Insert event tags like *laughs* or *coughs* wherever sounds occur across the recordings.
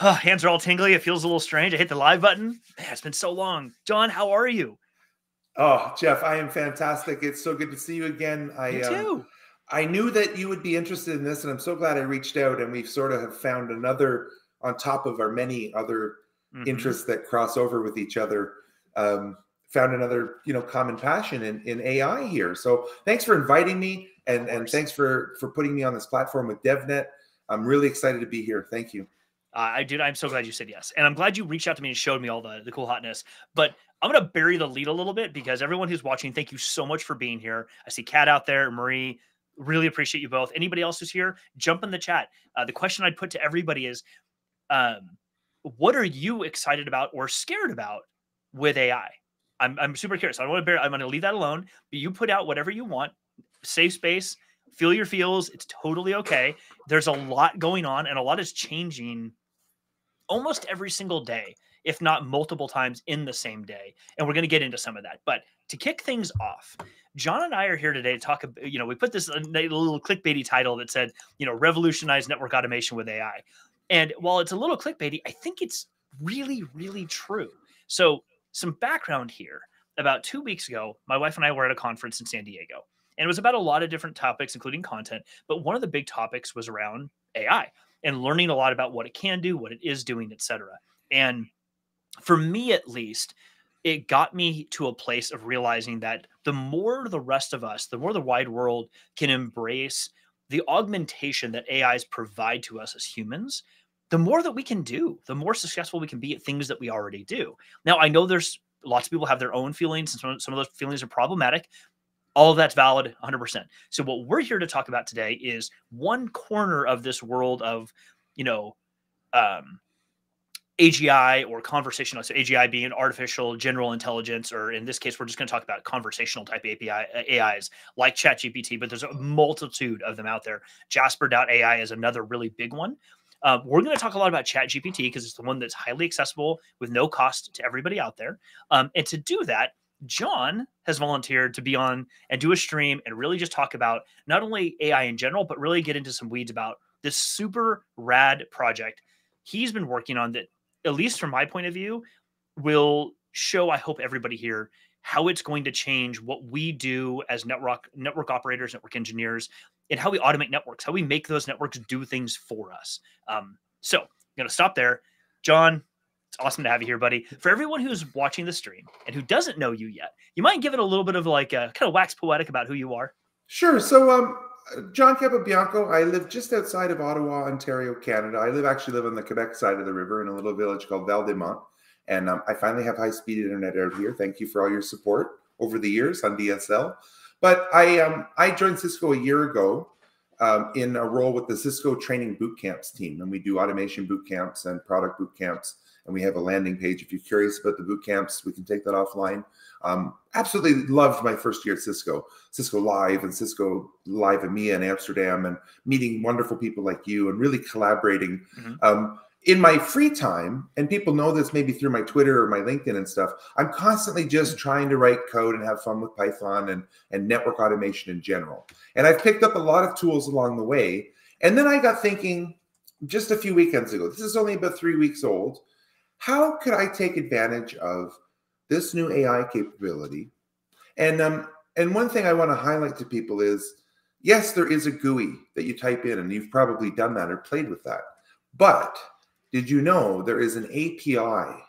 Oh, hands are all tingly. It feels a little strange. I hit the live button. Man, it's been so long. John, how are you? Oh, Jeff, I am fantastic. It's so good to see you again. I Me too. Um, I knew that you would be interested in this, and I'm so glad I reached out. And we've sort of have found another on top of our many other mm-hmm. interests that cross over with each other. Um, found another, you know, common passion in, in AI here. So thanks for inviting me, and and thanks for for putting me on this platform with DevNet. I'm really excited to be here. Thank you. Uh, I did. I'm so glad you said yes, and I'm glad you reached out to me and showed me all the the cool hotness. But I'm gonna bury the lead a little bit because everyone who's watching, thank you so much for being here. I see Kat out there, Marie. Really appreciate you both. Anybody else who's here, jump in the chat. Uh, the question I'd put to everybody is, um, what are you excited about or scared about with AI? I'm, I'm super curious. I don't want to bear. I'm going to leave that alone. But you put out whatever you want. Safe space. Feel your feels. It's totally okay. There's a lot going on, and a lot is changing almost every single day, if not multiple times in the same day. And we're going to get into some of that. But to kick things off, John and I are here today to talk about, you know, we put this uh, little clickbaity title that said, you know, revolutionize network automation with AI. And while it's a little clickbaity, I think it's really, really true. So, some background here. About two weeks ago, my wife and I were at a conference in San Diego, and it was about a lot of different topics, including content. But one of the big topics was around AI and learning a lot about what it can do, what it is doing, etc. And for me, at least, it got me to a place of realizing that the more the rest of us, the more the wide world can embrace the augmentation that AIs provide to us as humans, the more that we can do, the more successful we can be at things that we already do. Now, I know there's lots of people have their own feelings, and some, some of those feelings are problematic all of that's valid 100% so what we're here to talk about today is one corner of this world of you know um, AGI or conversational, so AGI being artificial general intelligence, or in this case, we're just going to talk about conversational type API AIs like ChatGPT, but there's a multitude of them out there. Jasper.ai is another really big one. Uh, we're going to talk a lot about ChatGPT because it's the one that's highly accessible with no cost to everybody out there. Um, and to do that, John has volunteered to be on and do a stream and really just talk about not only AI in general, but really get into some weeds about this super rad project he's been working on that, at least from my point of view, will show, I hope, everybody here how it's going to change what we do as network network operators, network engineers, and how we automate networks, how we make those networks do things for us. Um, so I'm gonna stop there. John, it's awesome to have you here, buddy. For everyone who's watching the stream and who doesn't know you yet, you might give it a little bit of like a kind of wax poetic about who you are. Sure. So, um, John Capobianco, I live just outside of Ottawa, Ontario, Canada. I live actually live on the Quebec side of the river in a little village called Val-des-Monts. And um, I finally have high speed internet out here. Thank you for all your support over the years on DSL. But I um, I joined Cisco a year ago um, in a role with the Cisco Training Boot Camps team, and we do automation boot camps and product boot camps and we have a landing page. If you're curious about the boot camps, we can take that offline. Um, absolutely loved my first year at Cisco, Cisco Live and Cisco Live EMEA in Amsterdam, and meeting wonderful people like you and really collaborating. Mm-hmm. Um, in my free time, and people know this maybe through my Twitter or my LinkedIn and stuff, I'm constantly just mm-hmm. trying to write code and have fun with Python and, and network automation in general. And I've picked up a lot of tools along the way. And then I got thinking just a few weekends ago, this is only about three weeks old how could I take advantage of this new AI capability? And um, and one thing I want to highlight to people is, yes, there is a GUI that you type in, and you've probably done that or played with that. But did you know there is an API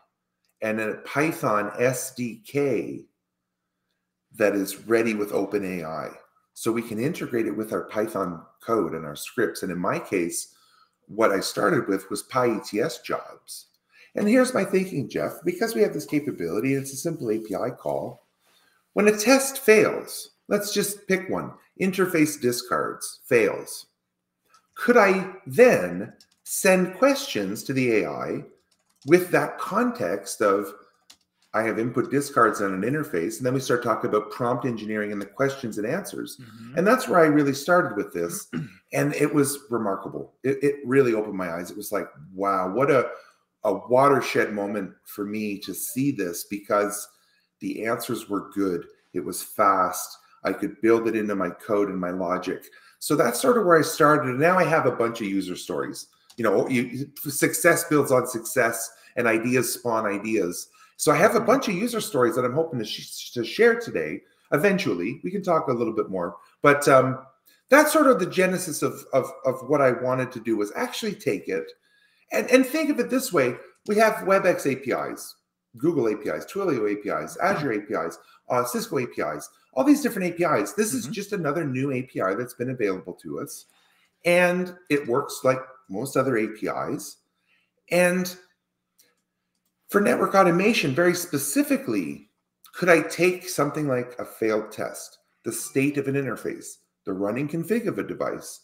and a Python SDK that is ready with OpenAI? So we can integrate it with our Python code and our scripts. And in my case, what I started with was PyATS jobs. And here's my thinking, Jeff, because we have this capability, it's a simple API call. When a test fails, let's just pick one interface discards, fails. Could I then send questions to the AI with that context of I have input discards on an interface, and then we start talking about prompt engineering and the questions and answers. Mm-hmm. And that's where I really started with this. And it was remarkable. It, it really opened my eyes. It was like, wow, what a a watershed moment for me to see this because the answers were good. It was fast. I could build it into my code and my logic. So that's sort of where I started. And now I have a bunch of user stories. you know, you, success builds on success, and ideas spawn ideas. So I have a bunch of user stories that I'm hoping to, sh- to share today. Eventually, we can talk a little bit more, but um, that's sort of the genesis of, of of what I wanted to do was actually take it and and think of it this way: we have WebEx APIs, Google APIs, Twilio APIs, Azure APIs, uh, Cisco APIs, all these different APIs. This mm-hmm. is just another new API that's been available to us. And it works like most other APIs. And for network automation, very specifically, could I take something like a failed test, the state of an interface, the running config of a device,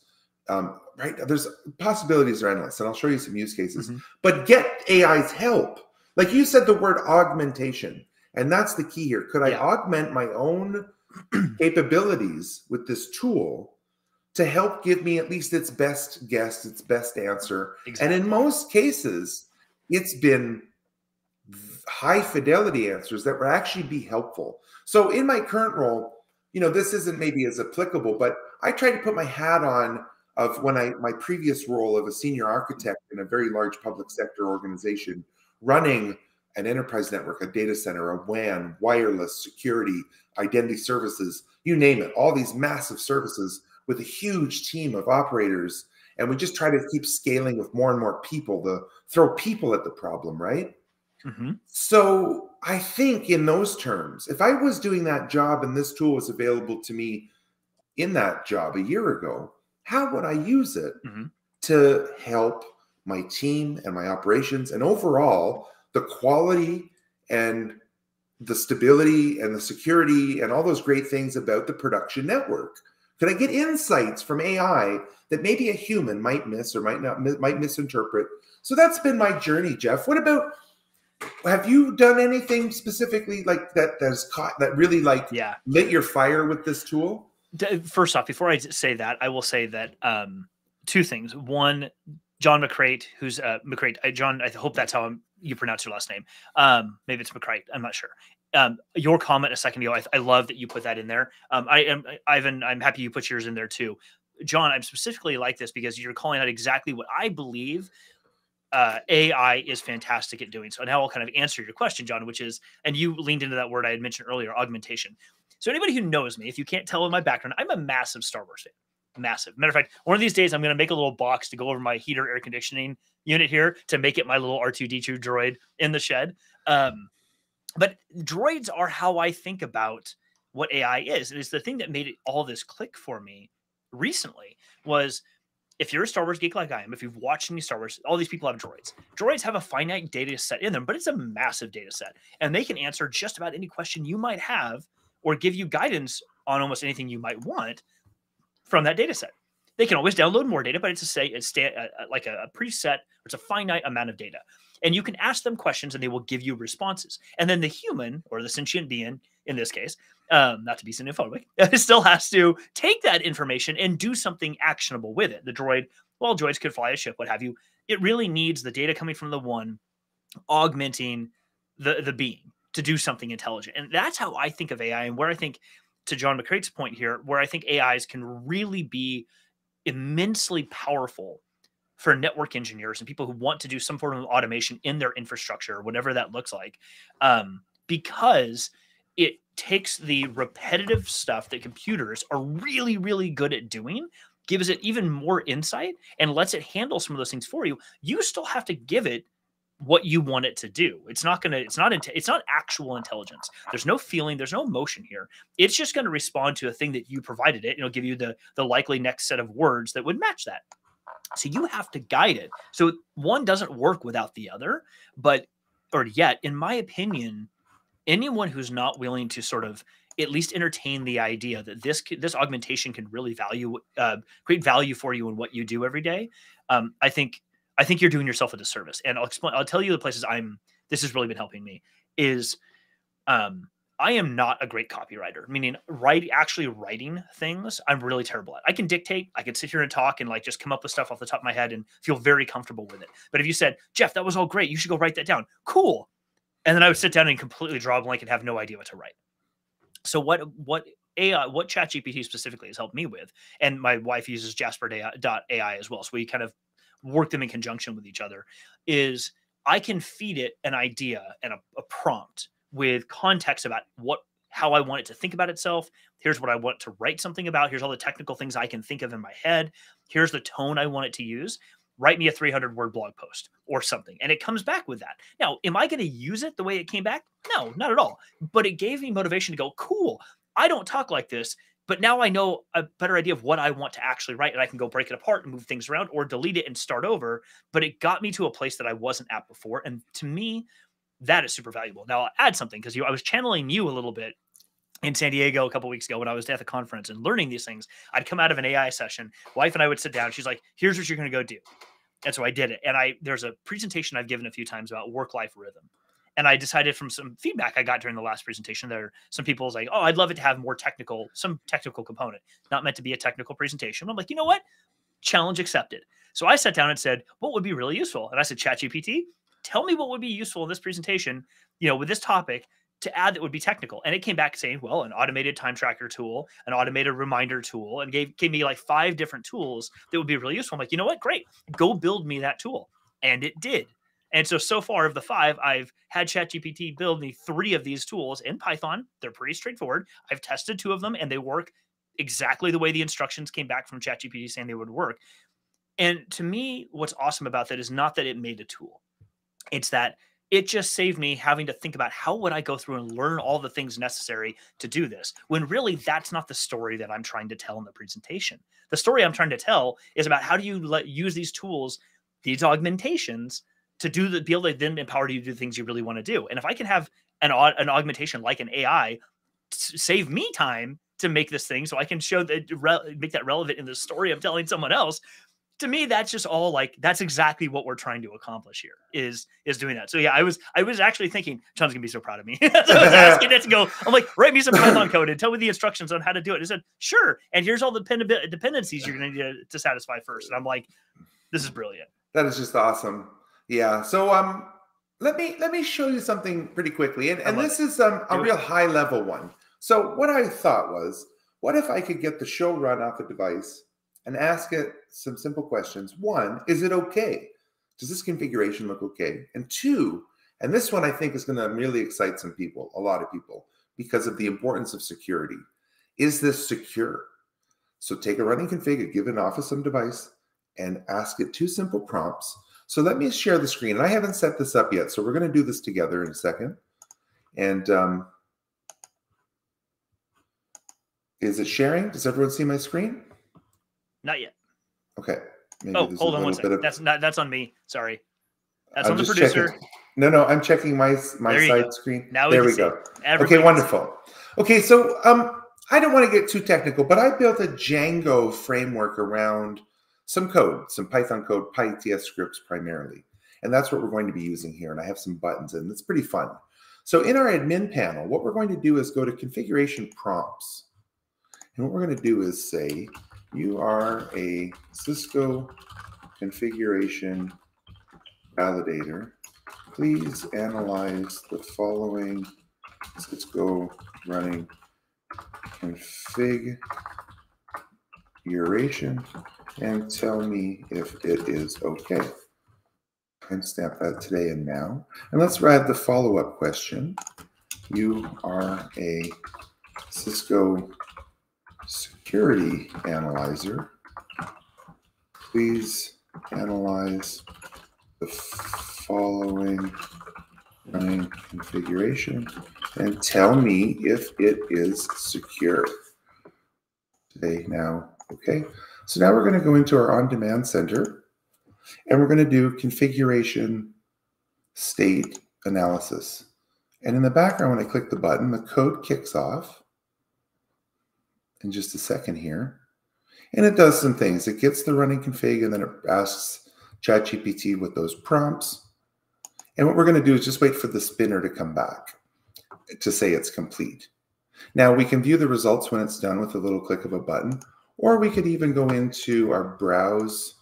um, right? There's possibilities are endless, and I'll show you some use cases. Mm-hmm. But get AI's help. Like you said, the word augmentation, and that's the key here. Could I augment my own *clears throat* capabilities with this tool to help give me at least its best guess, its best answer. Exactly. And in most cases, it's been high fidelity answers that will actually be helpful. So in my current role, you know, this isn't maybe as applicable, but I try to put my hat on of when I my previous role of a senior architect in a very large public sector organization running an enterprise network, a data center, a WAN, wireless, security, identity services, you name it, all these massive services with a huge team of operators. And we just try to keep scaling with more and more people to throw people at the problem, right? Mm-hmm. So I think in those terms, if I was doing that job and this tool was available to me in that job a year ago, how would I use it mm-hmm. to help my team and my operations and overall the quality and the stability and the security and all those great things about the production network? Could I get insights from AI that maybe a human might miss or might not might misinterpret? So that's been my journey, Jeff. What about have you done anything specifically like that that's caught that really like yeah lit your fire with this tool? First off, before I say that, I will say that um, two things. One, John McCrate, who's uh, McCrate, John, I hope that's how I'm, you pronounce your last name. Um, maybe it's McCrate. I'm not sure. Um, your comment a second ago, I, I, love that you put that in there. Um, I am Ivan. I'm happy you put yours in there too. John, I'm specifically like this because you're calling out exactly what I believe uh, AI is fantastic at doing. So now I'll kind of answer your question, John, which is, and you leaned into that word I had mentioned earlier, augmentation. So anybody who knows me, if you can't tell in my background, I'm a massive Star Wars fan massive. Matter of fact, one of these days I'm going to make a little box to go over my heater air conditioning unit here to make it my little R2D2 droid in the shed. Um, but droids are how I think about what AI is. And it's the thing that made it, all this click for me recently was if you're a Star Wars geek like I am, if you've watched any Star Wars, all these people have droids. Droids have a finite data set in them, but it's a massive data set. And they can answer just about any question you might have or give you guidance on almost anything you might want from that data set. They can always download more data, but it's a say it's sta- like a, a preset. It's a finite amount of data, and you can ask them questions, and they will give you responses. And then the human or the sentient being, in this case, um, not to be xenophobic, *laughs* still has to take that information and do something actionable with it. The droid, well, droids could fly a ship, what have you. It really needs the data coming from the one augmenting the the being to do something intelligent, and that's how I think of AI, and where I think to John McCrate's point here, where I think AIs can really be immensely powerful for network engineers and people who want to do some form of automation in their infrastructure, whatever that looks like, um, because it takes the repetitive stuff that computers are really, really good at doing, gives it even more insight, and lets it handle some of those things for you. You still have to give it what you want it to do. It's not going to it's not it's not actual intelligence. There's no feeling, there's no emotion here. It's just going to respond to a thing that you provided it and it'll give you the the likely next set of words that would match that. So you have to guide it. So one doesn't work without the other, but or yet in my opinion, anyone who's not willing to sort of at least entertain the idea that this this augmentation can really value uh, create value for you in what you do every day. Um, I think I think you're doing yourself a disservice. And I'll explain. I'll tell you the places I'm. This has really been helping me. Is um, I am not a great copywriter, meaning write actually writing things. I'm really terrible at. I can dictate. I can sit here and talk and like just come up with stuff off the top of my head and feel very comfortable with it. But if you said, Jeff, that was all great, you should go write that down. Cool. And then I would sit down and completely draw a blank and have no idea what to write. So what what AI, what ChatGPT specifically has helped me with, and my wife uses Jasper.ai as well. So we kind of work them in conjunction with each other is I can feed it an idea and a, a prompt with context about what how I want it to think about itself. Here's what I want to write something about. Here's all the technical things I can think of in my head. Here's the tone I want it to use. Write me a 300 word blog post or something. And it comes back with that. Now, am I going to use it the way it came back? No, not at all. But it gave me motivation to go, cool. I don't talk like this, but now I know a better idea of what I want to actually write and I can go break it apart and move things around or delete it and start over. But it got me to a place that I wasn't at before. And to me, that is super valuable. Now I'll add something because you I was channeling you a little bit in San Diego a couple weeks ago when I was at the conference and learning these things. I'd come out of an AI session, wife and I would sit down. She's like, "Here's what you're going to go do," and so I did it. And I there's a presentation I've given a few times about work life rhythm, and I decided from some feedback I got during the last presentation there, some people was like, "Oh, I'd love it to have more technical, some technical component, not meant to be a technical presentation." I'm like, you know what? Challenge accepted. So I sat down and said, "What would be really useful?" And I said, "ChatGPT, tell me what would be useful in this presentation, you know, with this topic." to add that would be technical. And it came back saying, well, an automated time tracker tool, an automated reminder tool, and gave, gave me like five different tools that would be really useful. I'm like, you know what? Great. Go build me that tool. And it did. And so, so far of the five, I've had ChatGPT build me three of these tools in Python. They're pretty straightforward. I've tested two of them and they work exactly the way the instructions came back from ChatGPT saying they would work. And to me, what's awesome about that is not that it made a tool, it's that it just saved me having to think about how would I go through and learn all the things necessary to do this when really that's not the story that I'm trying to tell in the presentation. The story I'm trying to tell is about how do you let use these tools, these augmentations to do the be able to then empower you to do the things you really want to do. And if I can have an an augmentation like an AI save me time to make this thing so I can show that make that relevant in the story I'm telling someone else, to me that's just all like that's exactly what we're trying to accomplish here is is doing that. So yeah i was i was actually thinking john's gonna be so proud of me. *laughs* So i was asking it to go i'm like write me some python code and tell me the instructions on how to do it. He said sure and here's all the dependencies you're gonna need to, to satisfy first. And i'm like this is brilliant. That is just awesome yeah so um let me let me show you something pretty quickly and, and this is um, a real high level one so what i thought was what if i could get the show run off a device and ask it some simple questions. One, is it okay? Does this configuration look okay? And two, and this one I think is going to really excite some people, a lot of people, because of the importance of security. Is this secure? So take a running config, give it off of some device, and ask it two simple prompts. So let me share the screen. And I haven't set this up yet, so we're going to do this together in a second. And um, is it sharing? Does everyone see my screen? Not yet. Okay. Maybe oh, hold on one second. Of... That's not that's on me. Sorry. That's I'm on the producer. Checking. No, no, I'm checking my my side go. screen. Now we there we go. Okay, wonderful. Okay, so um, I don't want to get too technical, but I built a Django framework around some code, some Python code, PyATS scripts primarily, and that's what we're going to be using here. And I have some buttons, and it's pretty fun. So in our admin panel, what we're going to do is go to configuration prompts, and what we're going to do is say you are a Cisco configuration validator. Please analyze the following Cisco running configuration and tell me if it is okay. And stamp that today and now. And let's add the follow-up question. You are a Cisco security analyzer, please analyze the following running configuration and tell me if it is secure. Today now, okay. So now we're going to go into our on-demand center and we're going to do configuration state analysis. And in the background, when I click the button, the code kicks off in just a second here. And it does some things. It gets the running config and then it asks ChatGPT with those prompts. And what we're going to do is just wait for the spinner to come back to say it's complete. Now we can view the results when it's done with a little click of a button, or we could even go into our browse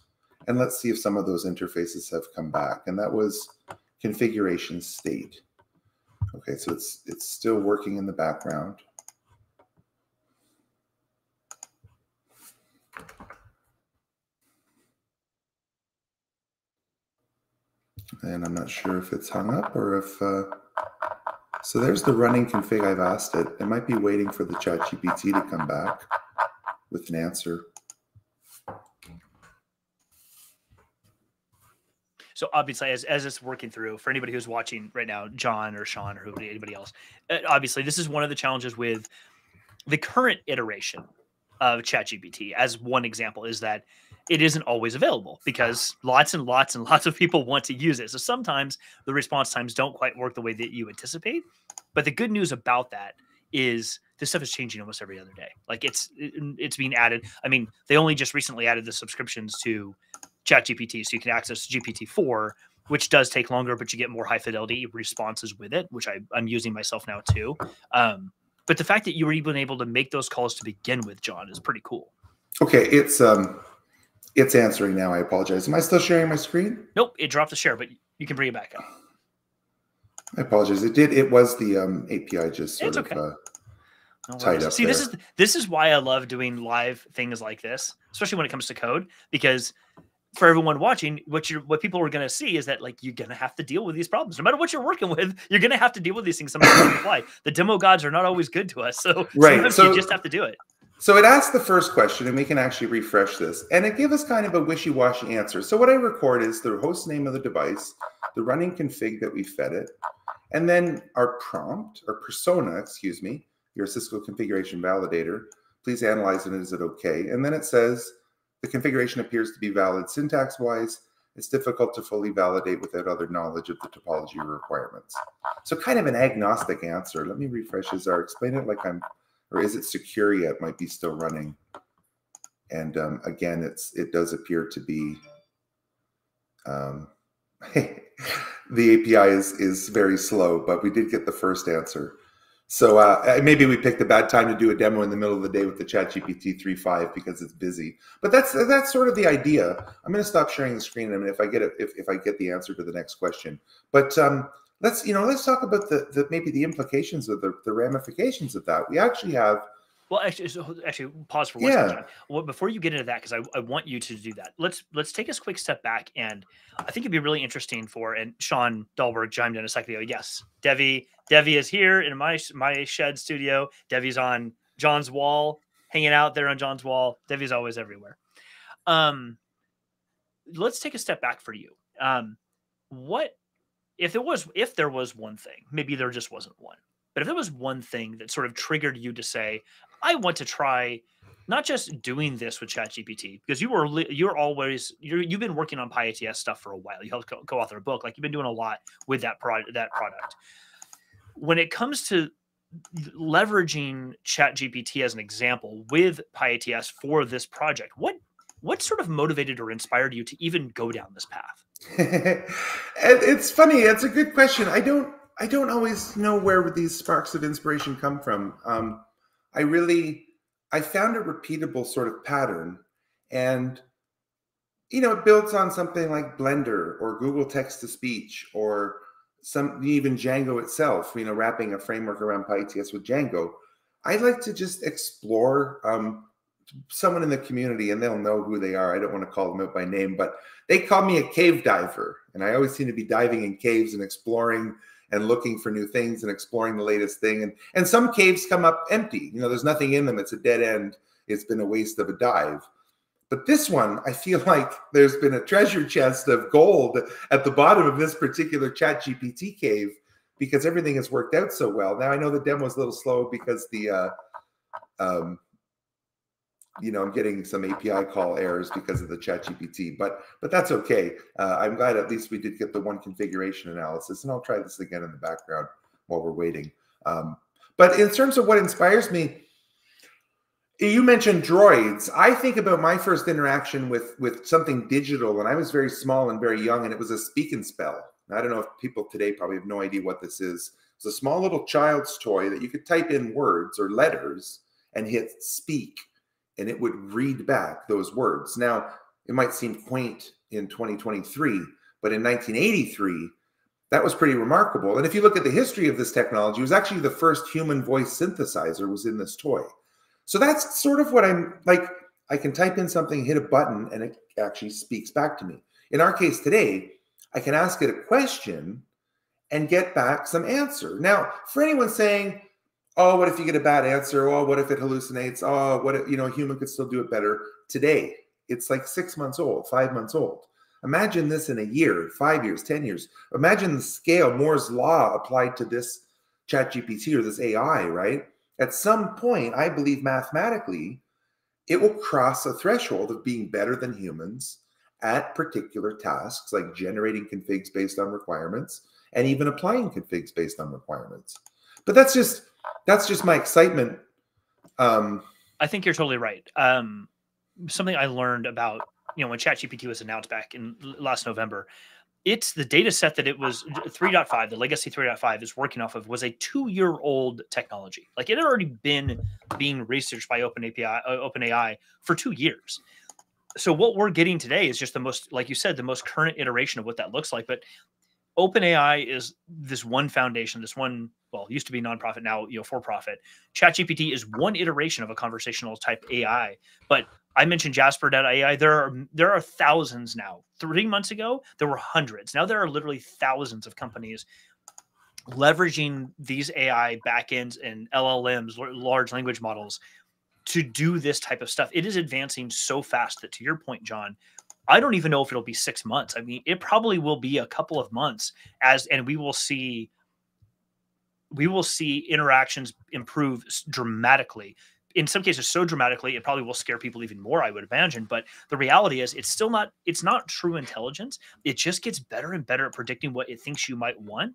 and let's see if some of those interfaces have come back. And that was configuration state. Okay, so it's it's still working in the background. And I'm not sure if it's hung up or if. Uh, so there's the running config. I've asked it. It might be waiting for the chat GPT to come back with an answer. So obviously, as, as it's working through for anybody who's watching right now, John or Sean or anybody else, uh, obviously this is one of the challenges with the current iteration of ChatGPT. As one example, is that it isn't always available because lots and lots and *laughs* lots of people want to use it. So sometimes the response times don't quite work the way that you anticipate. But the good news about that is this stuff is changing almost every other day. Like it's it's being added. I mean, they only just recently added the subscriptions to ChatGPT, so you can access GPT-4, which does take longer, but you get more high fidelity responses with it, which I, I'm using myself now too. Um, but the fact that you were even able to make those calls to begin with, John, is pretty cool. Okay, it's um it's answering now. I apologize. Am I still sharing my screen? Nope, it dropped the share, but you can bring it back up. I apologize. It did. It was the um, API just sort it's of okay. uh, Oh, Worries. up See, this is this is why I love doing live things like this, especially when it comes to code, because for everyone watching, what you what people are going to see is that like you're going to have to deal with these problems, no matter what you're working with. You're going to have to deal with these things sometimes on the *coughs* fly. The demo gods are not always good to us, so Right, *laughs* sometimes so- you just have to do it. So it asked the first question, and we can actually refresh this, and it gave us kind of a wishy-washy answer. So what I record is the host name of the device, the running config that we fed it, and then our prompt or persona, excuse me, your Cisco configuration validator. Please analyze it. Is it okay? And then it says the configuration appears to be valid syntax-wise. It's difficult to fully validate without other knowledge of the topology requirements. So kind of an agnostic answer. Let me refresh. Is our explain it like I'm or is it secure yet might be still running and um, again it's it does appear to be um, *laughs* the api is is very slow but we did get the first answer so uh, maybe we picked a bad time to do a demo in the middle of the day with the chat gpt 3.5 because it's busy but that's that's sort of the idea i'm going to stop sharing the screen i mean if i get it if, if i get the answer to the next question but um, let's you know let's talk about the, the maybe the implications of the, the ramifications of that we actually have Well, actually, so actually, pause for one Yeah. second. Well, before you get into that, because I, I want you to do that. Let's let's take a quick step back, and I think it'd be really interesting for. And Sean Dahlberg chimed in a second ago. Yes, Devi Devi is here in my my shed studio. Devi's on John's wall, hanging out there on John's wall. Devi's always everywhere. Um, let's take a step back for you. Um, what if there was if there was one thing? Maybe there just wasn't one. But if there was one thing that sort of triggered you to say, I want to try not just doing this with ChatGPT because you were you're always you're, you've been working on PyATS stuff for a while. You helped co- co-author a book, like you've been doing a lot with that product. That product. When it comes to leveraging ChatGPT as an example with PyATS for this project, what what sort of motivated or inspired you to even go down this path? *laughs* it's funny it's a good question i don't i don't always know where these sparks of inspiration come from um, i really i found a repeatable sort of pattern and you know it builds on something like blender or google text to speech or some even django itself you know wrapping a framework around PyATS with django I'd like to just explore um, someone in the community and they'll know who they are. I don't want to call them out by name but they call me a cave diver and i always seem to be diving in caves and exploring and looking for new things and exploring the latest thing and and some caves come up empty. You know there's nothing in them. It's a dead end. It's been a waste of a dive but this one i feel *laughs* like there's been a treasure chest of gold at the bottom of this particular chat gpt cave because everything has worked out so well now i know the demo is a little slow because the uh um you know, I'm getting some API call errors because of the chat GPT, but but that's okay. Uh, I'm glad at least we did get the one configuration analysis, and I'll try this again in the background while we're waiting. Um, but in terms of what inspires me, you mentioned droids. I think about my first interaction with with something digital, and I was very small and very young, and it was a speak and spell. I don't know if people today probably have no idea what this is. It's a small little child's toy that you could type in words or letters and hit speak and it would read back those words. Now, it might seem quaint in 2023, but in 1983, that was pretty remarkable. And if you look at the history of this technology, it was actually the first human voice synthesizer was in this toy. So that's sort of what I'm like. I can type in something, hit a button, and it actually speaks back to me. In our case today, I can ask it a question and get back some answer. Now, for anyone saying, oh, what if you get a bad answer? Oh, what if it hallucinates? Oh, what if, you know, a human could still do it better today? It's like six months old, five months old. Imagine this in a year, five years, 10 years. Imagine the scale, Moore's law applied to this chat GPT or this AI, right? At some point, I believe mathematically, it will cross a threshold of being better than humans at particular tasks like generating configs based on requirements and even applying configs based on requirements. But that's just that's just my excitement. Um, I think you're totally right. Um, something I learned about you know when ChatGPT was announced back in last November, it's the data set that it was 3.5 the legacy 3.5 is working off of was a two-year-old technology. Like it had already been being researched by open api uh, open ai for two years. So what we're getting today is just the most like you said the most current iteration of what that looks like but open ai is this one foundation this one well used to be nonprofit now you know for profit chat gpt is one iteration of a conversational type ai but I mentioned Jasper.ai. There are there are thousands now. Three months ago, there were hundreds. Now there are literally thousands of companies leveraging these AI backends and LLMs, large language models, to do this type of stuff. It is advancing so fast that, to your point, John, I don't even know if it'll be six months. I mean, it probably will be a couple of months as, and we will see we will see interactions improve dramatically in some cases so dramatically it probably will scare people even more i would imagine but the reality is it's still not it's not true intelligence. It just gets better and better at predicting what it thinks you might want.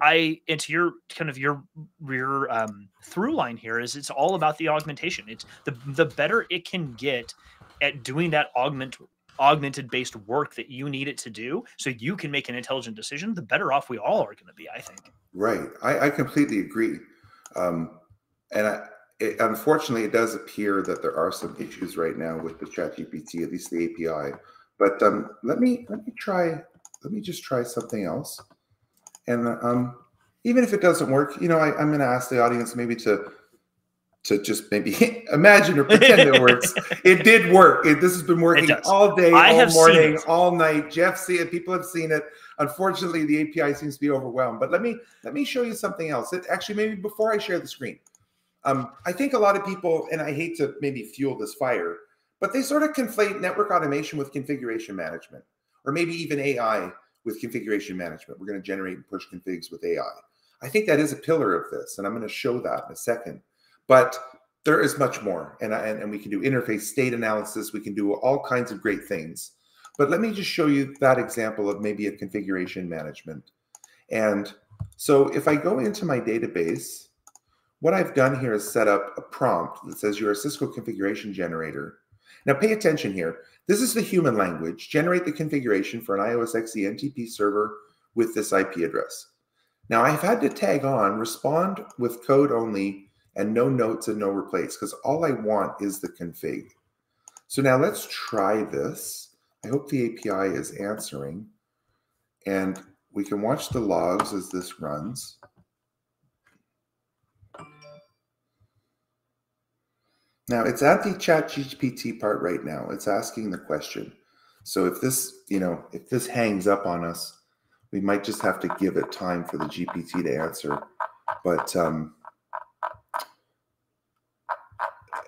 I and into your kind of your your um, through line here is it's all about the augmentation. It's the the better it can get at doing that augment augmented based work that you need it to do so you can make an intelligent decision the better off we all are going to be i think. Right. I, I completely agree. Um, and i it, unfortunately, it does appear that there are some issues right now with the ChatGPT, at least the API. But um, let me let me try. Let me just try something else. And um, even if it doesn't work, you know, I, am going to ask the audience maybe to to just maybe *laughs* imagine or pretend it works. *laughs* It did work. It, this has been working all day, I all morning, all night. Jeff see it. People have seen it. Unfortunately, the API seems to be overwhelmed. But let me let me show you something else. It, actually, maybe before I share the screen, um, I think a lot of people, and I hate to maybe fuel this fire, but they sort of conflate network automation with configuration management, or maybe even AI with configuration management. We're going to generate and push configs with AI. I think that is a pillar of this, and I'm going to show that in a second. But there is much more, and, and, and we can do interface state analysis. We can do all kinds of great things. But let me just show you that example of maybe a configuration management. And so if I go into my database, what I've done here is set up a prompt that says you're a Cisco configuration generator. Now pay attention here. This is the human language. Generate the configuration for an IOS XE NTP server with this IP address. Now I've had to tag on respond with code only and no notes and no replace because all I want is the config. So now let's try this. I hope the API is answering and we can watch the logs as this runs. Now it's at the chat GPT part right now. It's asking the question. So if this, you know, if this hangs up on us, we might just have to give it time for the GPT to answer. But um,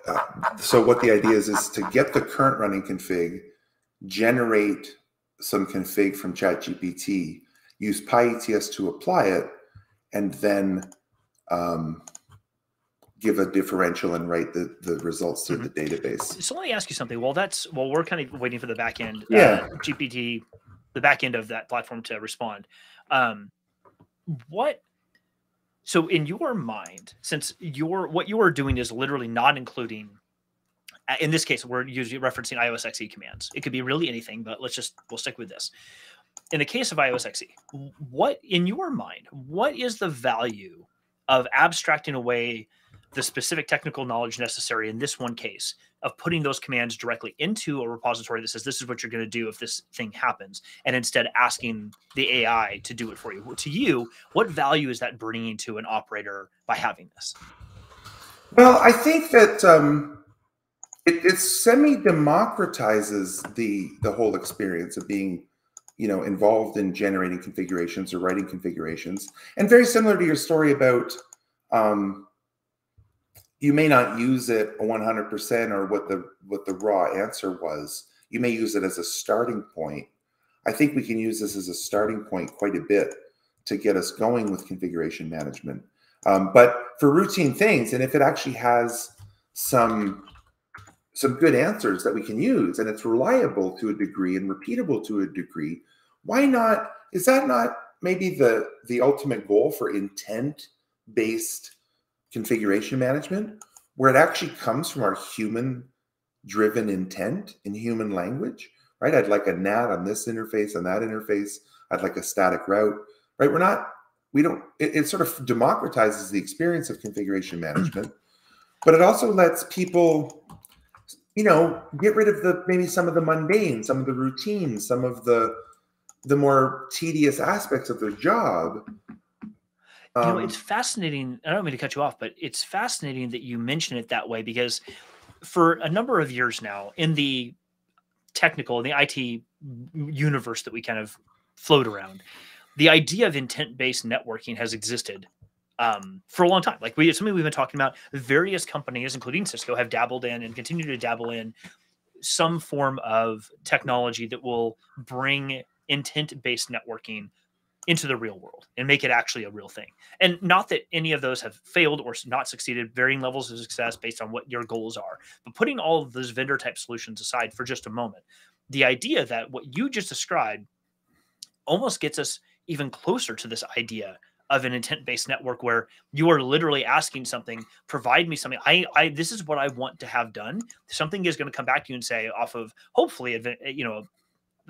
uh, so what the idea is is to get the current running config, generate some config from ChatGPT, use PyATS to apply it, and then um, give a differential and write the, the results to mm-hmm. the database. So let me ask you something. Well, that's well, we're kind of waiting for the back end, yeah, uh, GPT, the back end of that platform to respond. Um, what? So in your mind, since your what you are doing is literally not including, uh, in this case, we're usually referencing IOS XE commands. It could be really anything, but let's just we'll stick with this. In the case of IOS XE, what in your mind, what is the value of abstracting away the specific technical knowledge necessary in this one case of putting those commands directly into a repository that says this is what you're going to do if this thing happens and instead asking the ai to do it for you to you what value is that bringing to an operator by having this well i think that um, it, it semi democratizes the the whole experience of being you know, involved in generating configurations or writing configurations. And very similar to your story about um, you may not use it 100% or what the what the raw answer was. You may use it as a starting point. I think we can use this as a starting point quite a bit to get us going with configuration management. Um, but for routine things, and if it actually has some some good answers that we can use and it's reliable to a degree and repeatable to a degree, why not? Is that not maybe the the ultimate goal for intent based configuration management, where it actually comes from our human driven intent in human language, right? I'd like a NAT on this interface, on that interface. I'd like a static route, right? We're not, we don't, it, it sort of democratizes the experience of configuration *clears throat* management, but it also lets people, you know, get rid of the, maybe some of the mundane, some of the routines, some of the, the more tedious aspects of their job you know, it's um, fascinating. I don't mean to cut you off, but it's fascinating that you mention it that way because for a number of years now in the technical in the IT universe that we kind of float around, the idea of intent-based networking has existed um, for a long time. Like we, it's something we've been talking about. Various companies, including Cisco, have dabbled in and continue to dabble in some form of technology that will bring intent-based networking into the real world and make it actually a real thing. And not that any of those have failed or not succeeded, varying levels of success based on what your goals are. But putting all of those vendor type solutions aside for just a moment, the idea that what you just described almost gets us even closer to this idea of an intent based network where you are literally asking something provide me something I, I this is what i want to have done something is going to come back to you and say off of hopefully you know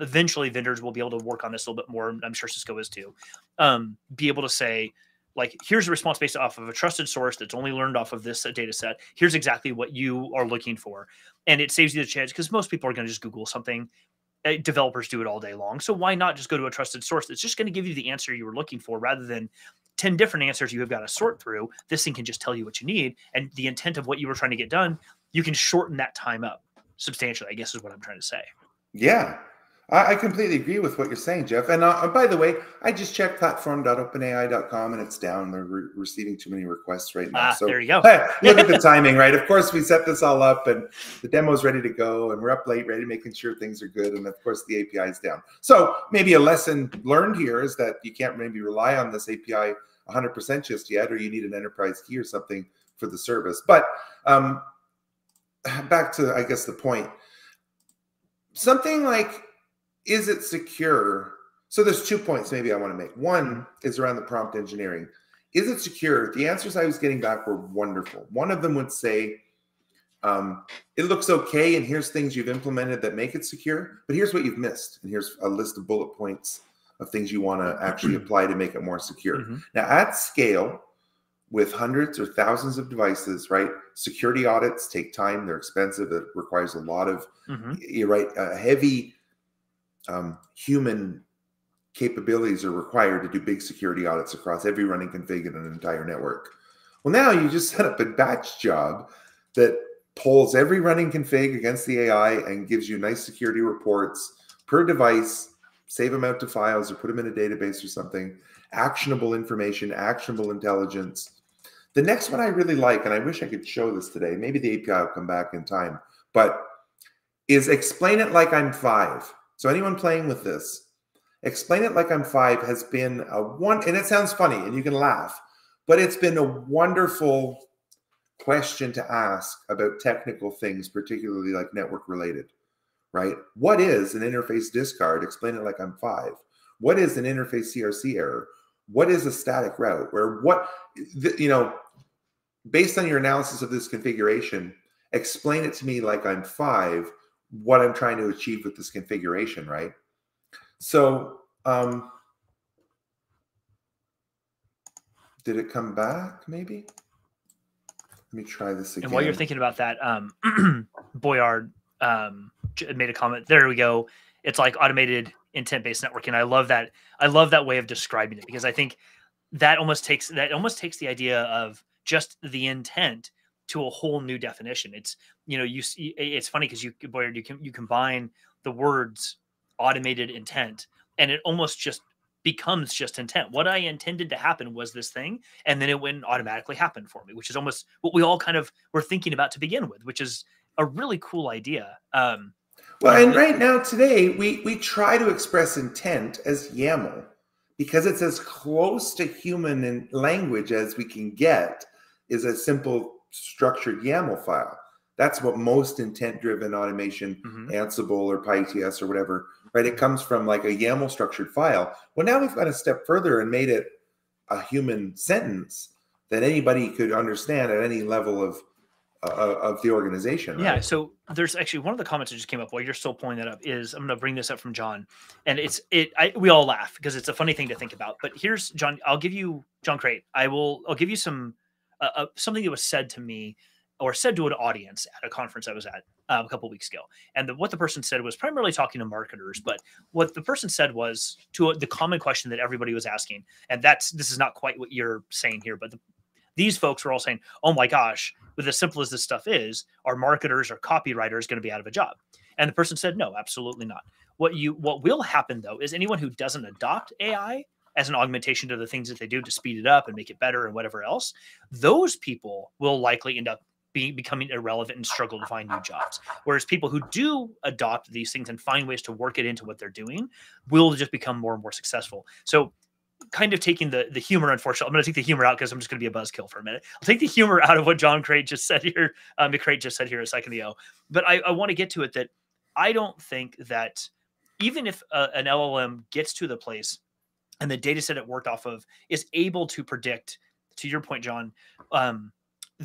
eventually vendors will be able to work on this a little bit more. I'm sure Cisco is too. Um, be able to say, like, here's a response based off of a trusted source that's only learned off of this data set. Here's exactly what you are looking for. And it saves you the chance because most people are going to just Google something. Uh, developers do it all day long. So why not just go to a trusted source that's just going to give you the answer you were looking for rather than 10 different answers you have got to sort through? This thing can just tell you what you need. And the intent of what you were trying to get done, you can shorten that time up substantially, I guess is what I'm trying to say. Yeah. I, I completely agree with what you're saying, Jeff. And uh, by the way, I just checked platform.openai.com and it's down. They're re- receiving too many requests right now. Ah, so there you go. look at the timing, right? Of course, we set this all up and the demo is ready to go and we're up late, ready, making sure things are good. And of course, the API is down. So maybe a lesson learned here is that you can't maybe rely on this API 100% just yet, or you need an enterprise key or something for the service. But um, back to, I guess, the point. Something like is it secure? So there's two points maybe I want to make. One is around the prompt engineering. Is it secure? The answers I was getting back were wonderful. One of them would say, um, it looks okay, and here's things you've implemented that make it secure, but here's what you've missed. And here's a list of bullet points of things you want *clears throat* to actually apply to make it more secure. Mm-hmm. Now, at scale, with hundreds or thousands of devices, right? Security audits take time, they're expensive, it requires a lot of, mm-hmm. you're right, a heavy um, human capabilities are required to do big security audits across every running config in an entire network. Well, now you just set up a batch job that pulls every running config against the AI and gives you nice security reports per device, save them out to files or put them in a database or something, actionable information, actionable intelligence. The next one I really like, and I wish I could show this today, maybe the API will come back in time, but is explain it like I'm five. So anyone playing with this, explain it like I'm five has been a one, and it sounds funny and you can laugh, but it's been a wonderful question to ask about technical things, particularly like network related, right? What is an interface discard? Explain it like I'm five. What is an interface CRC error? What is a static route? Where what, you know, based on your analysis of this configuration, explain it to me like I'm five what I'm trying to achieve with this configuration, right? So, um, did it come back maybe? Let me try this again. And while you're thinking about that, um, *clears throat* Boyard um, made a comment. There we go. It's like automated intent-based networking. I love that. I love that way of describing it because I think that almost takes that almost takes the idea of just the intent to a whole new definition. It's you know you see it's funny because you boy you can you combine the words automated intent and it almost just becomes just intent. What I intended to happen was this thing, and then it wouldn't automatically happen for me, which is almost what we all kind of were thinking about to begin with, which is a really cool idea. Um, well, and right now today we we try to express intent as YAML because it's as close to human language as we can get is a simple structured YAML file. That's what most intent-driven automation, mm-hmm. Ansible or PyATS or whatever, right? It comes from like a YAML structured file. Well, now we've got a step further and made it a human sentence that anybody could understand at any level of uh, of the organization. Right? Yeah. So there's actually one of the comments that just came up while you're still pulling that up is I'm going to bring this up from John, and it's it. I, we all laugh because it's a funny thing to think about. But here's John. I'll give you John Crate. I will. I'll give you some uh, uh, something that was said to me or said to an audience at a conference I was at uh, a couple weeks ago. And the, what the person said was primarily talking to marketers, but what the person said was to a, the common question that everybody was asking, and that's this is not quite what you're saying here, but the, these folks were all saying, "Oh my gosh, with as simple as this stuff is, are marketers or copywriters going to be out of a job?" And the person said, "No, absolutely not. What you what will happen though is anyone who doesn't adopt AI as an augmentation to the things that they do to speed it up and make it better and whatever else, those people will likely end up being becoming irrelevant and struggle to find new jobs. Whereas people who do adopt these things and find ways to work it into what they're doing will just become more and more successful. So kind of taking the the humor, unfortunately, I'm going to take the humor out because I'm just going to be a buzzkill for a minute. I'll take the humor out of what John Crate just said here, um, McCrate just said here a second ago. But I, I want to get to it that I don't think that even if uh, an LLM gets to the place and the data set it worked off of is able to predict, to your point, John, um,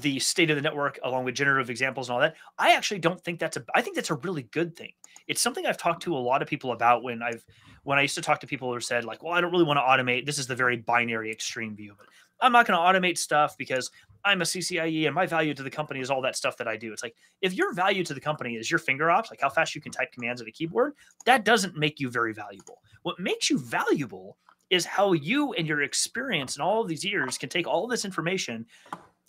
the state of the network along with generative examples and all that i actually don't think that's a i think that's a really good thing. It's something i've talked to a lot of people about when i've when i used to talk to people who said like well i don't really want to automate. This is the very binary extreme view of it. I'm not going to automate stuff because i'm a ccie and my value to the company is all that stuff that i do. It's like if your value to the company is your finger ops like how fast you can type commands at a keyboard that doesn't make you very valuable. What makes you valuable is how you and your experience and all of these years can take all this information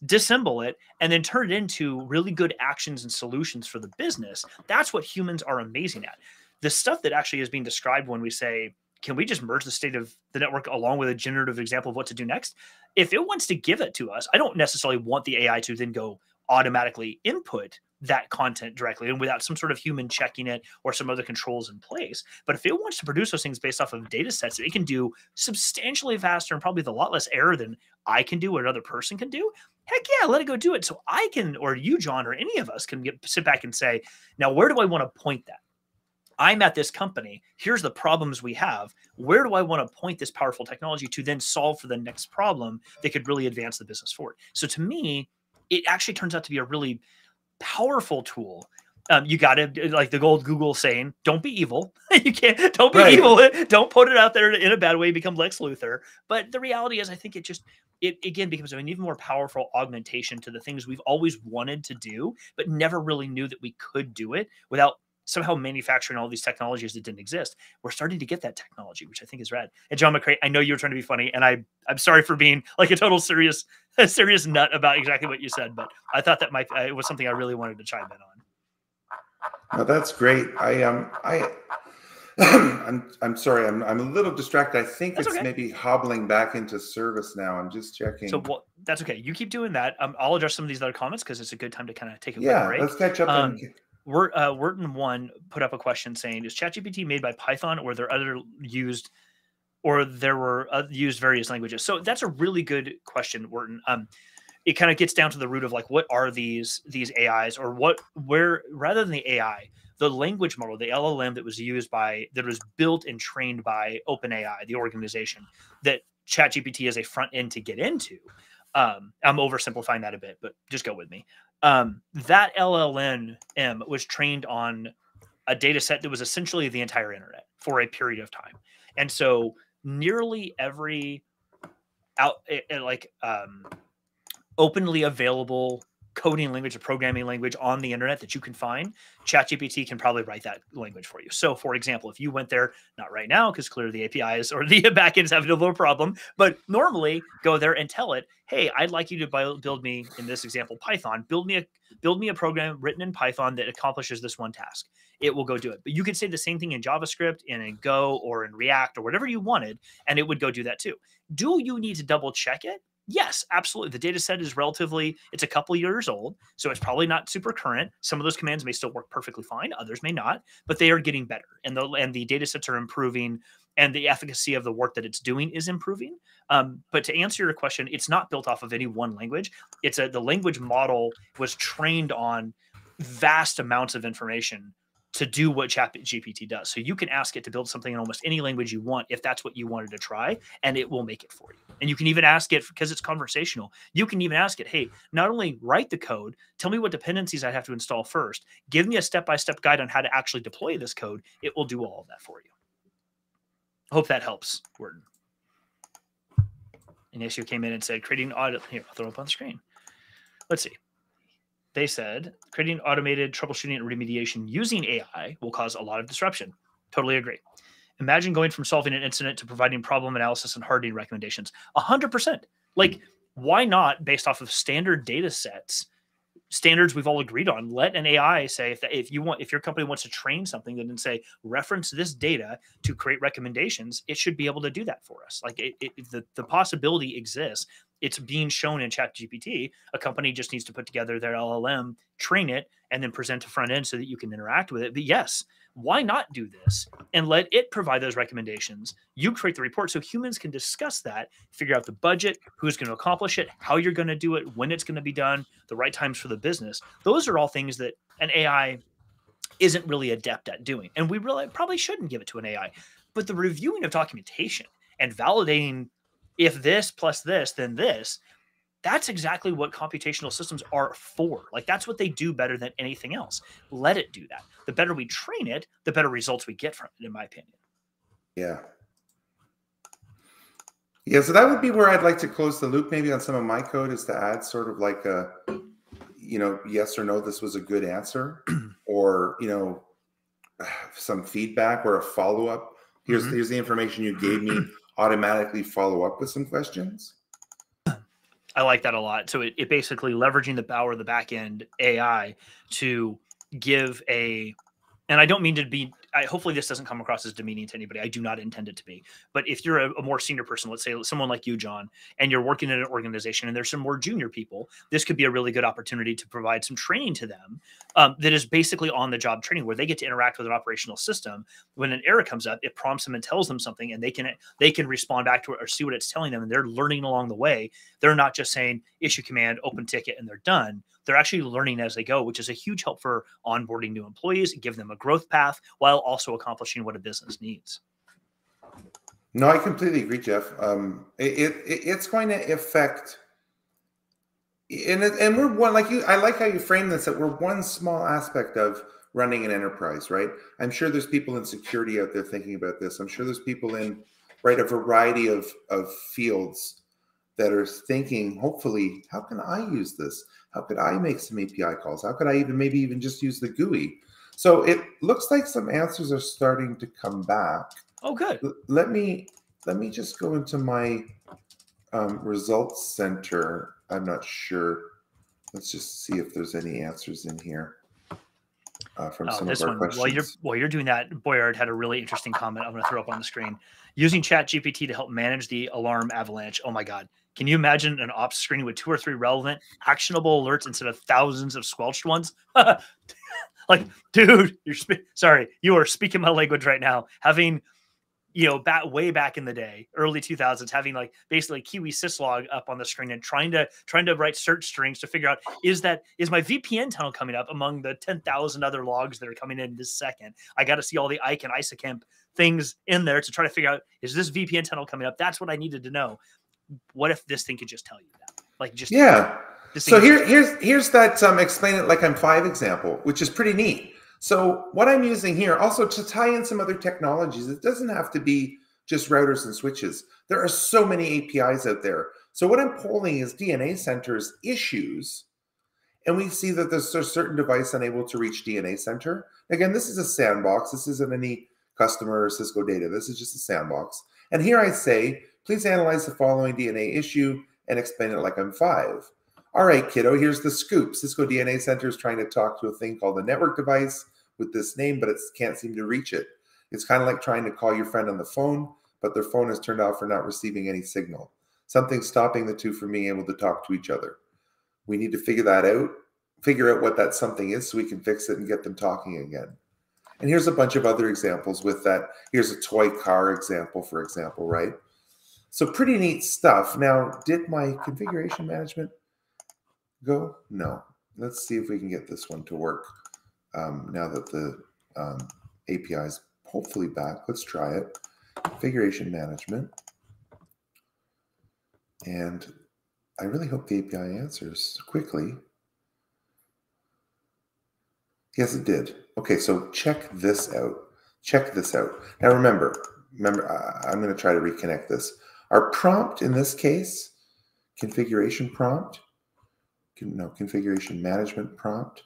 disassemble it and then turn it into really good actions and solutions for the business. That's what humans are amazing at. The stuff that actually is being described when we say can we just merge the state of the network along with a generative example of what to do next? If it wants to give it to us i don't necessarily want the ai to then go automatically input that content directly and without some sort of human checking it or some other controls in place. But if it wants to produce those things based off of data sets it can do substantially faster and probably with a lot less error than I can do or another person can do, heck yeah, let it go do it. So I can, or you, John, or any of us can get sit back and say, now where do I want to point that? I'm at this company. Here's the problems we have. Where do I want to point this powerful technology to then solve for the next problem that could really advance the business forward? So to me, it actually turns out to be a really powerful tool. Um, you got to like the old Google saying, "Don't be evil. *laughs* you can't. Don't be right. evil. *laughs* Don't put it out there in a bad way. Become Lex Luthor." But the reality is, I think it just it again becomes an even more powerful augmentation to the things we've always wanted to do, but never really knew that we could do it without somehow manufacturing all these technologies that didn't exist. We're starting to get that technology, which I think is rad. And John McCrate, I know you were trying to be funny, and I I'm sorry for being like a total serious *laughs* serious nut about exactly what you said, but I thought that might uh, it was something I really wanted to chime in on. No, that's great. I um I *clears throat* I'm I'm sorry. I'm I'm a little distracted. I think that's it's okay. maybe hobbling back into service now. I'm just checking. So well, that's okay. You keep doing that. Um, I'll address some of these other comments because it's a good time to kind of take a yeah, break. let's catch up. Um, and Wert, uh, Wharton one put up a question saying, "Is ChatGPT made by Python, or there other used, or there were uh, used various languages?" So that's a really good question, Wharton. Um, it kind of gets down to the root of like, what are these these AIs, or what where rather than the AI, the language model, the LLM that was used by that was built and trained by OpenAI, the organization that ChatGPT is a front end to get into. Um, I'm oversimplifying that a bit, but just go with me um, that LLM was trained on a data set that was essentially the entire internet for a period of time. And so nearly every out it, eh, it, eh, like um, openly available coding language, a programming language on the internet that you can find, ChatGPT can probably write that language for you. So, for example, if you went there, not right now, because clearly the APIs or *laughs* the backends have a little problem, but normally go there and tell it, hey, I'd like you to build me, in this example, Python, build me a build me a program written in Python that accomplishes this one task. It will go do it. But you could say the same thing in JavaScript and in Go or in React or whatever you wanted, and it would go do that too. Do you need to double check it? Yes, absolutely. The data set is relatively, it's a couple years old, so it's probably not super current. Some of those commands may still work perfectly fine, others may not, but they are getting better. And the and the data sets are improving and the efficacy of the work that it's doing is improving. Um, but to answer your question, it's not built off of any one language. It's a the language model was trained on vast amounts of information to do what Chat GPT does. So you can ask it to build something in almost any language you want if that's what you wanted to try, and it will make it for you. And you can even ask it because it's conversational. You can even ask it, hey, not only write the code, tell me what dependencies I have to install first. Give me a step-by-step guide on how to actually deploy this code. It will do all of that for you. Hope that helps, Gordon. Issue came in and said creating an audit. Here, I'll throw up on the screen. Let's see they said creating automated troubleshooting and remediation using AI will cause a lot of disruption. Totally agree. Imagine going from solving an incident to providing problem analysis and hardening recommendations. 100%. Like, why not, based off of standard data sets, standards we've all agreed on, let an AI say if, if you want, if your company wants to train something, then say reference this data to create recommendations, it should be able to do that for us. Like, it, it, the, the possibility exists it's being shown in chat gpt a company just needs to put together their llm train it and then present a front end so that you can interact with it. But yes why not do this and let it provide those recommendations? You create the report so humans can discuss that figure out the budget who's going to accomplish it how you're going to do it when it's going to be done the right times for the business. Those are all things that an ai isn't really adept at doing and we really probably shouldn't give it to an ai but the reviewing of documentation and validating if this plus this, then this. That's exactly what computational systems are for. Like that's what they do better than anything else. Let it do that. The better we train it, the better results we get from it, in my opinion. Yeah. Yeah, so that would be where I'd like to close the loop maybe on some of my code is to add sort of like a, you know, yes or no, this was a good answer, *clears throat* or, you know, *sighs* some feedback or a follow up. Here's mm-hmm. here's the information you gave me automatically follow up with some questions? I like that a lot. So it, it basically leveraging the power of the backend AI to give a and I don't mean to be I, hopefully this doesn't come across as demeaning to anybody. I do not intend it to be. But if you're a, a, more senior person, let's say someone like you, John, and you're working in an organization and there's some more junior people, this could be a really good opportunity to provide some training to them um, that is basically on the job training where they get to interact with an operational system. When an error comes up, it prompts them and tells them something, and they can they can respond back to it or see what it's telling them, and they're learning along the way. They're not just saying issue command, open ticket, and they're done. They're actually learning as they go, which is a huge help for onboarding new employees, give them a growth path while also accomplishing what a business needs. No, I completely agree, Jeff. Um, it, it it's going to affect, and it, and we're one like you. I like how you frame this that we're one small aspect of running an enterprise, right? I'm sure there's people in security out there thinking about this. I'm sure there's people in right a variety of of fields that are thinking, hopefully, how can I use this? How could I make some API calls? How could I even maybe even just use the GUI? So it looks like some answers are starting to come back. Oh, good. Let me let me just go into my um, results center. I'm not sure. Let's just see if there's any answers in here. Uh, from oh, some this of our one. Questions. While you're while you're doing that, Boyard had a really interesting comment. I'm going to throw up on the screen. Using Chat GPT to help manage the alarm avalanche. Oh my God! Can you imagine an ops screen with two or three relevant, actionable alerts instead of thousands of squelched ones? *laughs* like, dude, you're sorry, you are speaking my language right now. Having, you know, back way back in the day, early 2000s, having like basically Kiwi syslog up on the screen and trying to trying to write search strings to figure out is that is my VPN tunnel coming up among the 10,000 other logs that are coming in this second. I got to see all the icon ISAKMP things in there to try to figure out is this VPN tunnel coming up? That's what I needed to know. What if this thing could just tell you that? Like just yeah so here, here's here's that um, explain it like I'm five example, which is pretty neat. So what I'm using here also to tie in some other technologies, it doesn't have to be just routers and switches. There are so many APIs out there. So what I'm pulling is DNA centers issues and we see that there's a certain device unable to reach DNA Center. Again, this is a sandbox. This isn't any customer or Cisco data. This is just a sandbox. And here I say, please analyze the following DNA issue and explain it like I'm five. All right, kiddo, here's the scoop. Cisco DNA Center is trying to talk to a thing called a network device with this name, but it can't seem to reach it. It's kind of like trying to call your friend on the phone, but their phone is turned off for not receiving any signal. Something's stopping the two from being able to talk to each other. We need to figure that out, figure out what that something is so we can fix it and get them talking again. And here's a bunch of other examples with that. Here's a toy car example, for example, right? So pretty neat stuff. Now, did my configuration management go? No. Let's see if we can get this one to work um, now that the um, API is hopefully back. Let's try it. Configuration management. And I really hope the API answers quickly. Yes, it did. Okay, so check this out. Check this out. Now remember, remember, I'm going to try to reconnect this. Our prompt in this case, configuration prompt, no, configuration management prompt,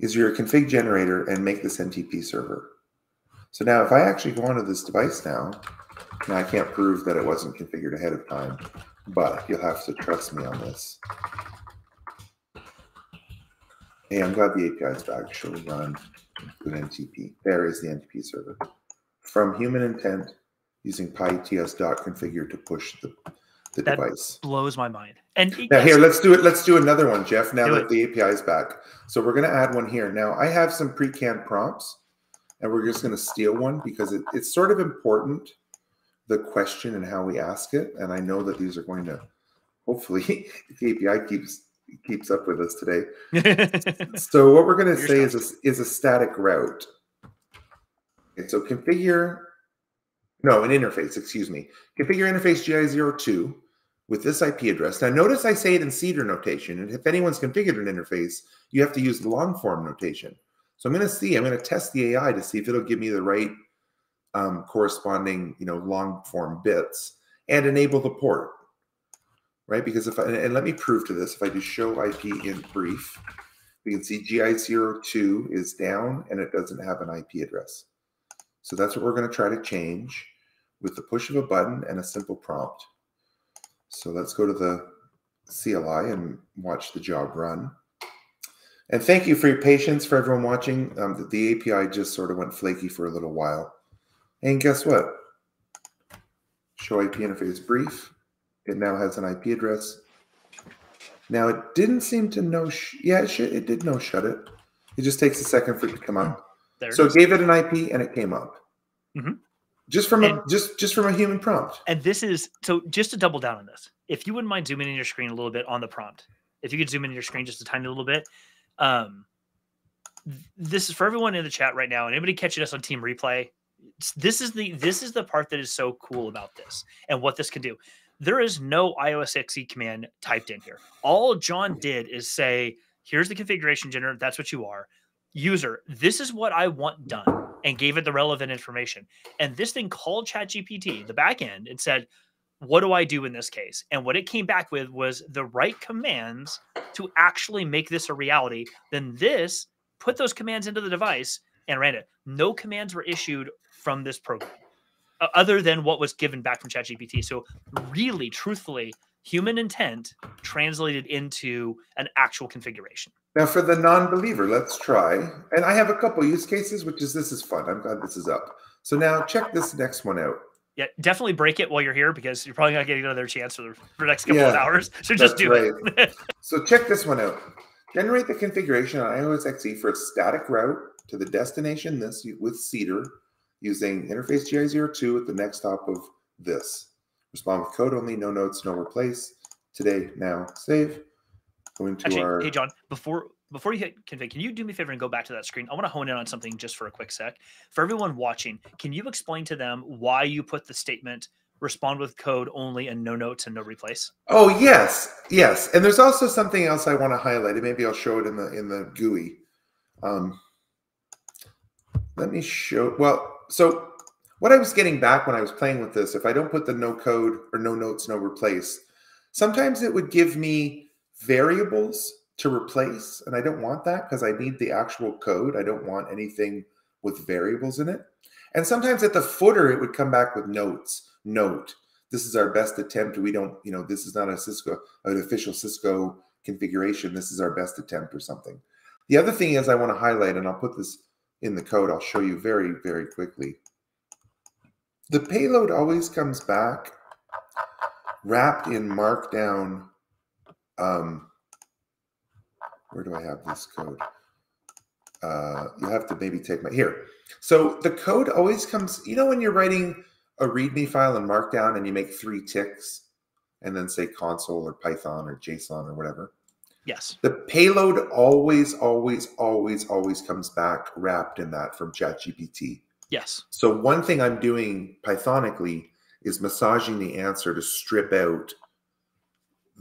is your config generator and make this NTP server. So now if I actually go onto this device now, now I can't prove that it wasn't configured ahead of time, but you'll have to trust me on this. Hey, I'm glad the API is back. Show run with NTP. There is the NTP server. From human intent using pyats.configure to push the, the That device. Blows my mind. And Now here, let's do it. Let's do another one, Jeff. Now that it. the API is back, so we're going to add one here. Now I have some pre-canned prompts, and we're just going to steal one because it, it's sort of important the question and how we ask it. And I know that these are going to hopefully *laughs* the API keeps keeps up with us today. *laughs* So what we're going to say is a, is a static route. Okay, so configure, no, an interface, excuse me. Configure interface GI02 with this IP address. Now notice I say it in CIDR notation, and if anyone's configured an interface, you have to use the long form notation. So I'm going to see, I'm going to test the AI to see if it'll give me the right um, corresponding, you know, long form bits and enable the port right? Because if I, and let me prove to this, if I do show IP in brief, we can see GI02 is down and it doesn't have an IP address. So that's what we're going to try to change with the push of a button and a simple prompt. So let's go to the CLI and watch the job run. And thank you for your patience for everyone watching. Um, the, the API just sort of went flaky for a little while. And guess what? Show IP interface brief. It now has an IP address. Now it didn't seem to know. Yeah, it, it did know shut it. It just takes a second for it to come up. There So it gave it an IP and it came up. Mhm. Just from a just just from a human prompt. And this is so just to double down on this. If you wouldn't mind zooming in your screen a little bit on the prompt, if you could zoom in your screen just a tiny little bit. Um, this is for everyone in the chat right now, and anybody catching us on Team Replay. This is the this is the part that is so cool about this and what this can do. There is no IOS XE command typed in here. All John did is say, "Here's the configuration generator. That's what you are." User, this is what I want done, and gave it the relevant information. And this thing called ChatGPT, the back end, and said, What do I do in this case? And what it came back with was the right commands to actually make this a reality. Then this put those commands into the device and ran it. No commands were issued from this program uh, other than what was given back from ChatGPT. So, really, truthfully, human intent translated into an actual configuration. Now for the non-believer, let's try. And I have a couple use cases, which is this is fun. I'm glad this is up. So now check this next one out. Yeah, definitely break it while you're here because you're probably not getting another chance for the, for the next couple of hours. *laughs* So just do it. *laughs* So check this one out. Generate the configuration on IOS XE for a static route to the destination this with CIDR using interface GI02 at the next hop of this. Respond with code only, no notes, no replace. Today, now, save. Go into Actually, our hey John, before before you hit config, can you do me a favor and go back to that screen? I want to hone in on something just for a quick sec. For everyone watching, can you explain to them why you put the statement respond with code only and no notes and no replace? Oh yes, yes. And there's also something else I want to highlight. And maybe I'll show it in the in the GUI. Um, let me show. Well, so what I was getting back when I was playing with this, if I don't put the no code or no notes, no replace, sometimes it would give me variables to replace, and I don't want that because I need the actual code. I don't want anything with variables in it. And sometimes at the footer, it would come back with notes. Note, this is our best attempt. We don't, you know, this is not a Cisco, an official Cisco configuration. This is our best attempt or something. The other thing is I want to highlight, and I'll put this in the code. I'll show you very, very quickly. The payload always comes back wrapped in markdown. Um, where do I have this code? Uh, you have to maybe take my here. So the code always comes, you know, when you're writing a README file in Markdown and you make three ticks and then say console or Python or JSON or whatever. Yes. The payload always, always, always, always comes back wrapped in that from ChatGPT. Yes. So one thing I'm doing Pythonically is massaging the answer to strip out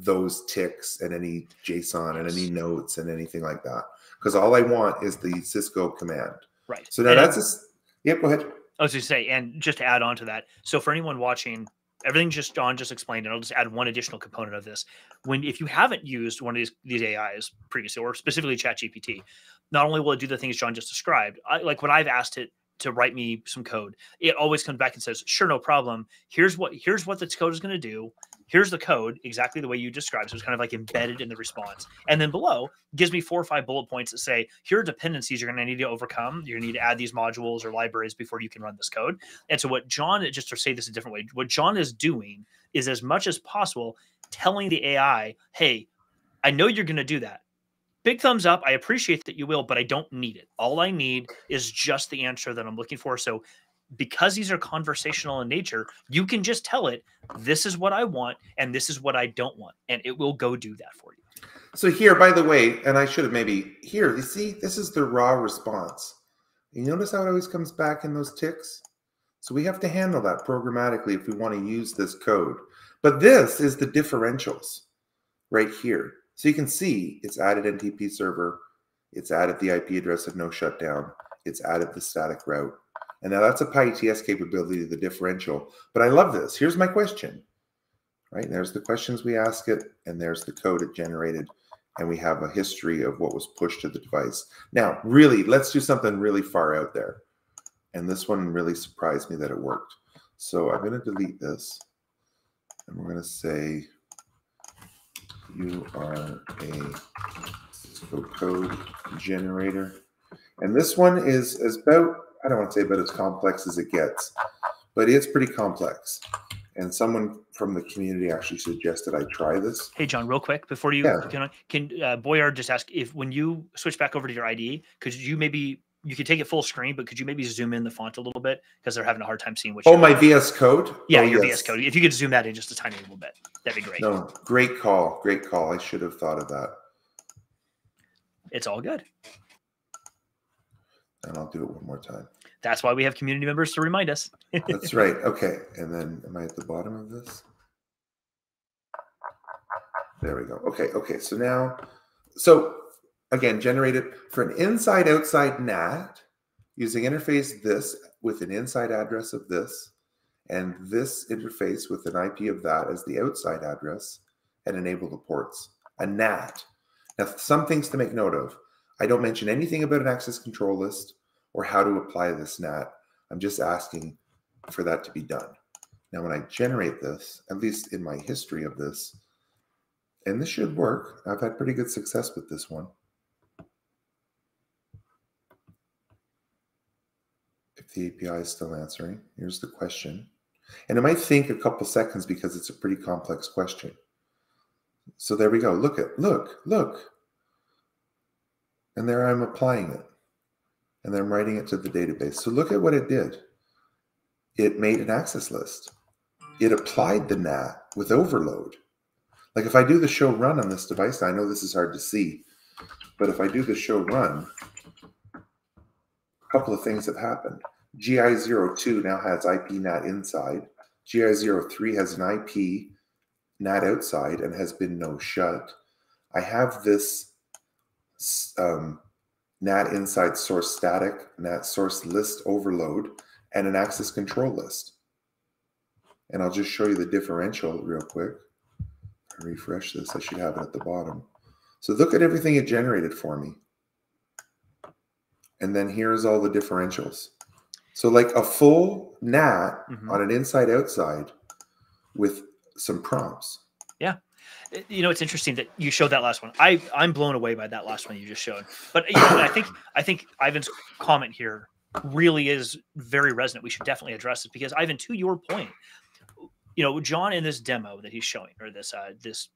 those ticks and any JSON and any notes and anything like that. Because all I want is the Cisco command. Right. So now and that's just, yep, go ahead. I was going to say, and just to add on to that. So for anyone watching, everything just John just explained, and I'll just add one additional component of this. When if you haven't used one of these these AIs previously, or specifically ChatGPT, not only will it do the things John just described, I, like when I've asked it to write me some code, it always comes back and says, "Sure, no problem. Here's what here's what this code is going to do here's the code exactly the way you described. So it's kind of like embedded in the response. And then below gives me four or five bullet points that say, here are dependencies you're going to need to overcome. You're going to need to add these modules or libraries before you can run this code. And so what John, just to say this a different way, what John is doing is as much as possible telling the AI, hey, I know you're going to do that. Big thumbs up. I appreciate that you will, but I don't need it. All I need is just the answer that I'm looking for. So because these are conversational in nature, you can just tell it, this is what I want and this is what I don't want. And it will go do that for you. So here, by the way, and I should have maybe here, you see, this is the raw response. You notice how it always comes back in those ticks? So we have to handle that programmatically if we want to use this code. But this is the differentials right here. So you can see it's added NTP server, it's added the IP address of no shutdown, it's added the static route. And now that's a PyATS capability, the differential. But I love this. Here's my question. Right? there's the questions we ask it, and there's the code it generated. And we have a history of what was pushed to the device. Now, really, let's do something really far out there. And this one really surprised me that it worked. So I'm going to delete this. And we're going to say, you are a Cisco code generator. And this one is about I don't want to say about as complex as it gets, but it's pretty complex. And someone from the community actually suggested I try this. Hey, John, real quick before you yeah. can, can uh, Boyard just ask if when you switch back over to your IDE, could you maybe you could take it full screen, but could you maybe zoom in the font a little bit because they're having a hard time seeing which. Oh, my VS Code. Yeah, oh, your yes. VS Code. If you could zoom that in just a tiny little bit, that'd be great. No, great call, great call. I should have thought of that. It's all good. And I'll do it one more time. That's why we have community members to remind us. That's right. Okay. And then am I at the bottom of this? There we go. Okay. Okay. So now, so again, generate it for an inside outside NAT using interface this with an inside address of this and this interface with an IP of that as the outside address and enable the ports. A NAT. Now, some things to make note of. I don't mention anything about an access control list or how to apply this NAT. I'm just asking for that to be done. Now, when I generate this, at least in my history of this, and this should work, I've had pretty good success with this one. If the API is still answering, here's the question. And it might think a couple seconds because it's a pretty complex question. So there we go. Look at, look, look. And there I'm applying it and then I'm writing it to the database. So look at what it did. It made an access list. It applied the NAT with overload. Like if I do the show run on this device, I know this is hard to see, but if I do the show run, a couple of things have happened. GI02 now has IP NAT inside. GI03 has an IP NAT outside and has been no shut. I have this um, NAT inside source static, NAT source list overload, and an access control list. And I'll just show you the differential real quick. I refresh this, I should have it at the bottom. So look at everything it generated for me. And then here's all the differentials. So like a full NAT Mhm. on an inside outside with some prompts. You know it's interesting that you showed that last one. I i'm blown away by that last one you just showed. But you know, i think i think ivan's comment here really is very resonant. We should definitely address it because ivan to your point you know john in this demo that he's showing or this uh this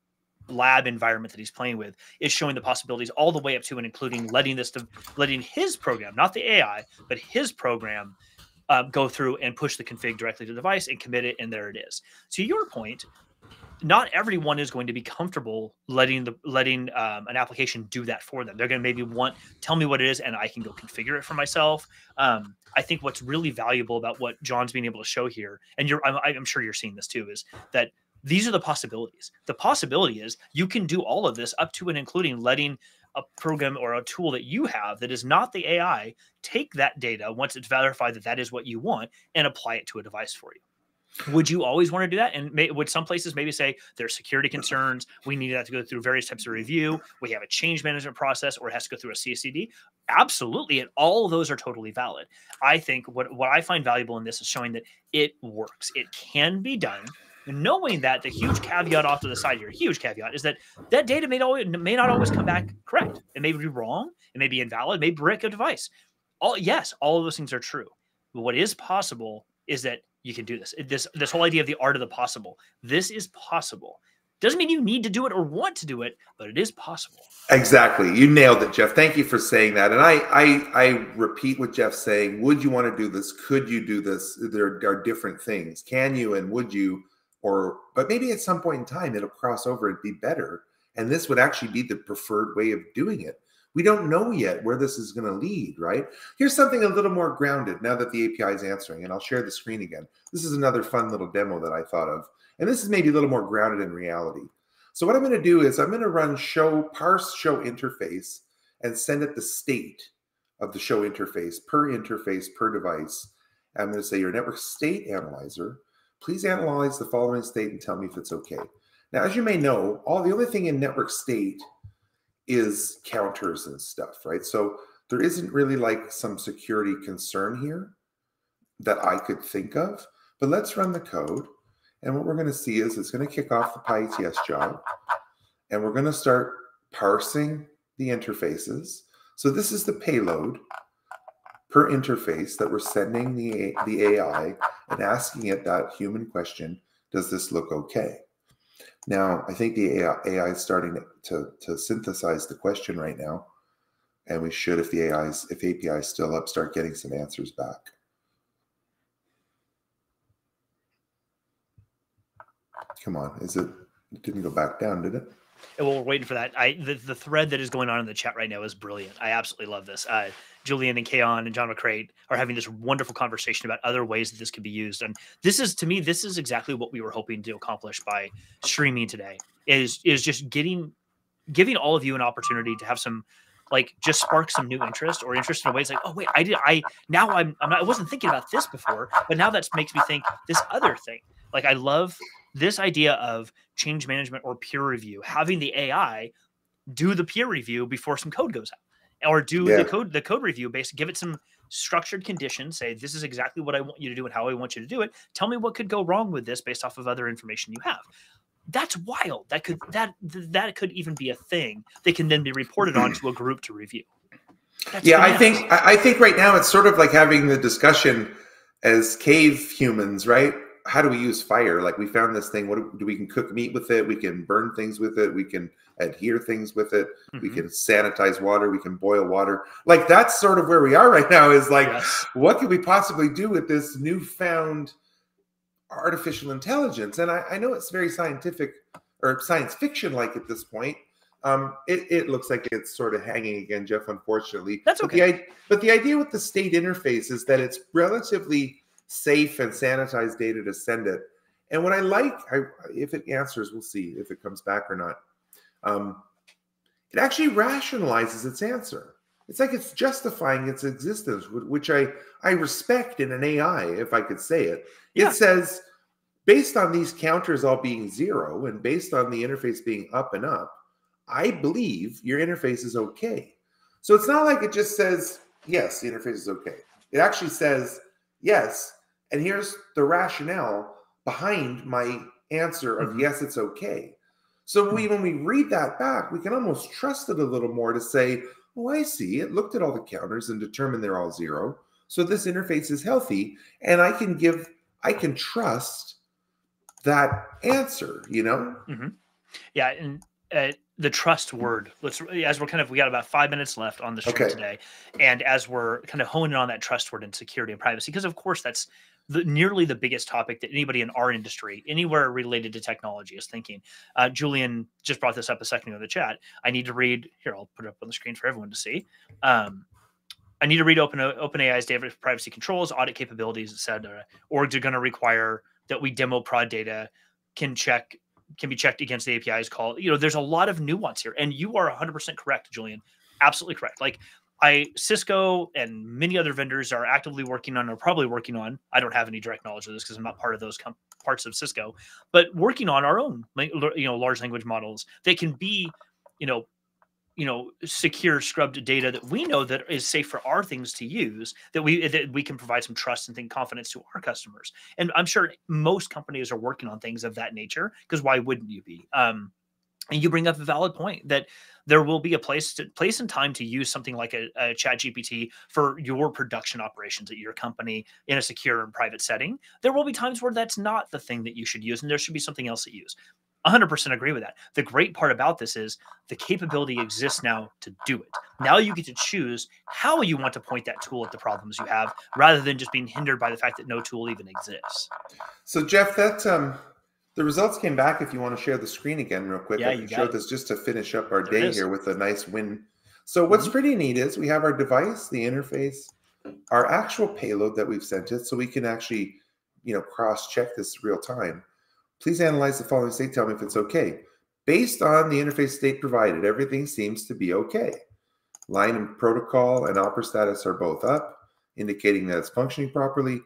lab environment that he's playing with is showing the possibilities all the way up to and including letting this to letting his program not the ai but his program uh, go through and push the config directly to the device and commit it and there it is. To your point not everyone is going to be comfortable letting the letting um, an application do that for them. They're going to maybe want tell me what it is, and I can go configure it for myself. Um, I think what's really valuable about what John's being able to show here, and you're I'm, I'm sure you're seeing this too, is that these are the possibilities. The possibility is you can do all of this up to and including letting a program or a tool that you have that is not the AI take that data once it's verified that that is what you want and apply it to a device for you would you always want to do that? And may, would some places maybe say there's security concerns we need that to go through various types of review we have a change management process or it has to go through a CI/CD absolutely and all those are totally valid. I think what, what i find valuable in this is showing that it works it can be done knowing that the huge caveat off to the side here huge caveat is that that data may, always, may not always come back correct. It may be wrong it may be invalid it may break a device. All yes all of those things are true. But what is possible is that you can do this. This this whole idea of the art of the possible. This is possible. Doesn't mean you need to do it or want to do it, but it is possible. Exactly. You nailed it, Jeff. Thank you for saying that. And I I I repeat what Jeff's saying. Would you want to do this? Could you do this? There are different things. Can you and would you? Or but maybe at some point in time it'll cross over and be better. And this would actually be the preferred way of doing it. We don't know yet where this is going to lead, right? Here's something a little more grounded now that the API is answering, and I'll share the screen again. This is another fun little demo that I thought of. And this is maybe a little more grounded in reality. So what I'm going to do is I'm going to run show parse show interface and send it the state of the show interface per interface per device. I'm going to say your network state analyzer, please analyze the following state and tell me if it's okay. Now, as you may know, all the only thing in network state is counters and stuff, right? So there isn't really like some security concern here that I could think of. But let's run the code. And what we're going to see is it's going to kick off the PyATS job. And we're going to start parsing the interfaces. So this is the payload per interface that we're sending the, the AI and asking it that human question, does this look okay? Now, I think the AI, AI is starting to, to synthesize the question right now. And we should, if the AI is, if API is still up, start getting some answers back. Come on, is it, it didn't go back down, did it? And we're waiting for that. I the, the thread that is going on in the chat right now is brilliant. I absolutely love this. Uh, Julian and Kaon and John McCrate are having this wonderful conversation about other ways that this could be used. And this is to me, this is exactly what we were hoping to accomplish by streaming today. Is is just getting giving all of you an opportunity to have some like just spark some new interest or interest in ways like, oh wait, I did I now I'm I'm not I wasn't thinking about this before, but now that makes me think this other thing. Like I love this idea of change management or peer review, having the AI do the peer review before some code goes out, or do Yeah. the code the code review based, give it some structured conditions. Say this is exactly what I want you to do and how I want you to do it. Tell me what could go wrong with this based off of other information you have. That's wild. That could that that could even be a thing that can then be reported on to a group to review. That's yeah, I think I I think right now it's sort of like having the discussion as cave humans, right? How do we use fire? Like we found this thing. What do, do we can cook meat with it? We can burn things with it. We can adhere things with it. We Mhm. can sanitize water. We can boil water. Like that's sort of where we are right now. Is like, Yes. what could we possibly do with this newfound artificial intelligence? And I, I know it's very scientific or science fiction like at this point. Um, it, it looks like it's sort of hanging again, Jeff, unfortunately. That's But the, okay. but the idea with the state interface is that it's relatively safe and sanitized data to send it. And what I like, I, if it answers, we'll see if it comes back or not. Um, it actually rationalizes its answer. It's like it's justifying its existence, which I I respect in an AI, if I could say it. Yeah. It says, based on these counters all being zero and based on the interface being up and up, I believe your interface is okay. So it's not like it just says, yes, the interface is okay. It actually says, yes, and here's the rationale behind my answer of, mm-hmm. yes, it's okay. So we, when we read that back, we can almost trust it a little more to say, oh, I see. It looked at all the counters and determined they're all zero. So this interface is healthy. And I can give, I can trust that answer, you know? Mm-hmm. Yeah. And uh, the trust word, let's, as we're kind of, we got about five minutes left on the stream okay. today. And as we're kind of honing on that trust word and security and privacy, because of course that's, the, nearly the biggest topic that anybody in our industry, anywhere related to technology, is thinking. Uh, Julian just brought this up a second ago in the chat. I need to read here. I'll put it up on the screen for everyone to see. Um, I need to read Open OpenAI's data privacy controls, audit capabilities, etc. Orgs are going to require that we demo prod data, can check can be checked against the API's call. You know, there's a lot of nuance here, and you are 100% correct, Julian. Absolutely correct. Like I Cisco and many other vendors are actively working on or probably working on. I don't have any direct knowledge of this because I'm not part of those com- parts of Cisco, but working on our own, you know, large language models that can be, you know, you know, secure scrubbed data that we know that is safe for our things to use. That we that we can provide some trust and think confidence to our customers. And I'm sure most companies are working on things of that nature because why wouldn't you be? Um, and you bring up a valid point that there will be a place to place and time to use something like a, a chat gpt for your production operations at your company in a secure and private setting there will be times where that's not the thing that you should use and there should be something else to use 100% agree with that. The great part about this is the capability exists now to do it. Now you get to choose how you want to point that tool at the problems you have rather than just being hindered by the fact that no tool even exists. So Jeff, that um the results came back. If you want to share the screen again, real quick, yeah, I can show this just to finish up our there day here with a nice win. So what's mm-hmm. pretty neat is we have our device, the interface, our actual payload that we've sent it, so we can actually, you know, cross-check this real time. Please analyze the following state. Tell me if it's okay. Based on the interface state provided, everything seems to be okay. Line and protocol and oper status are both up, indicating that it's functioning properly.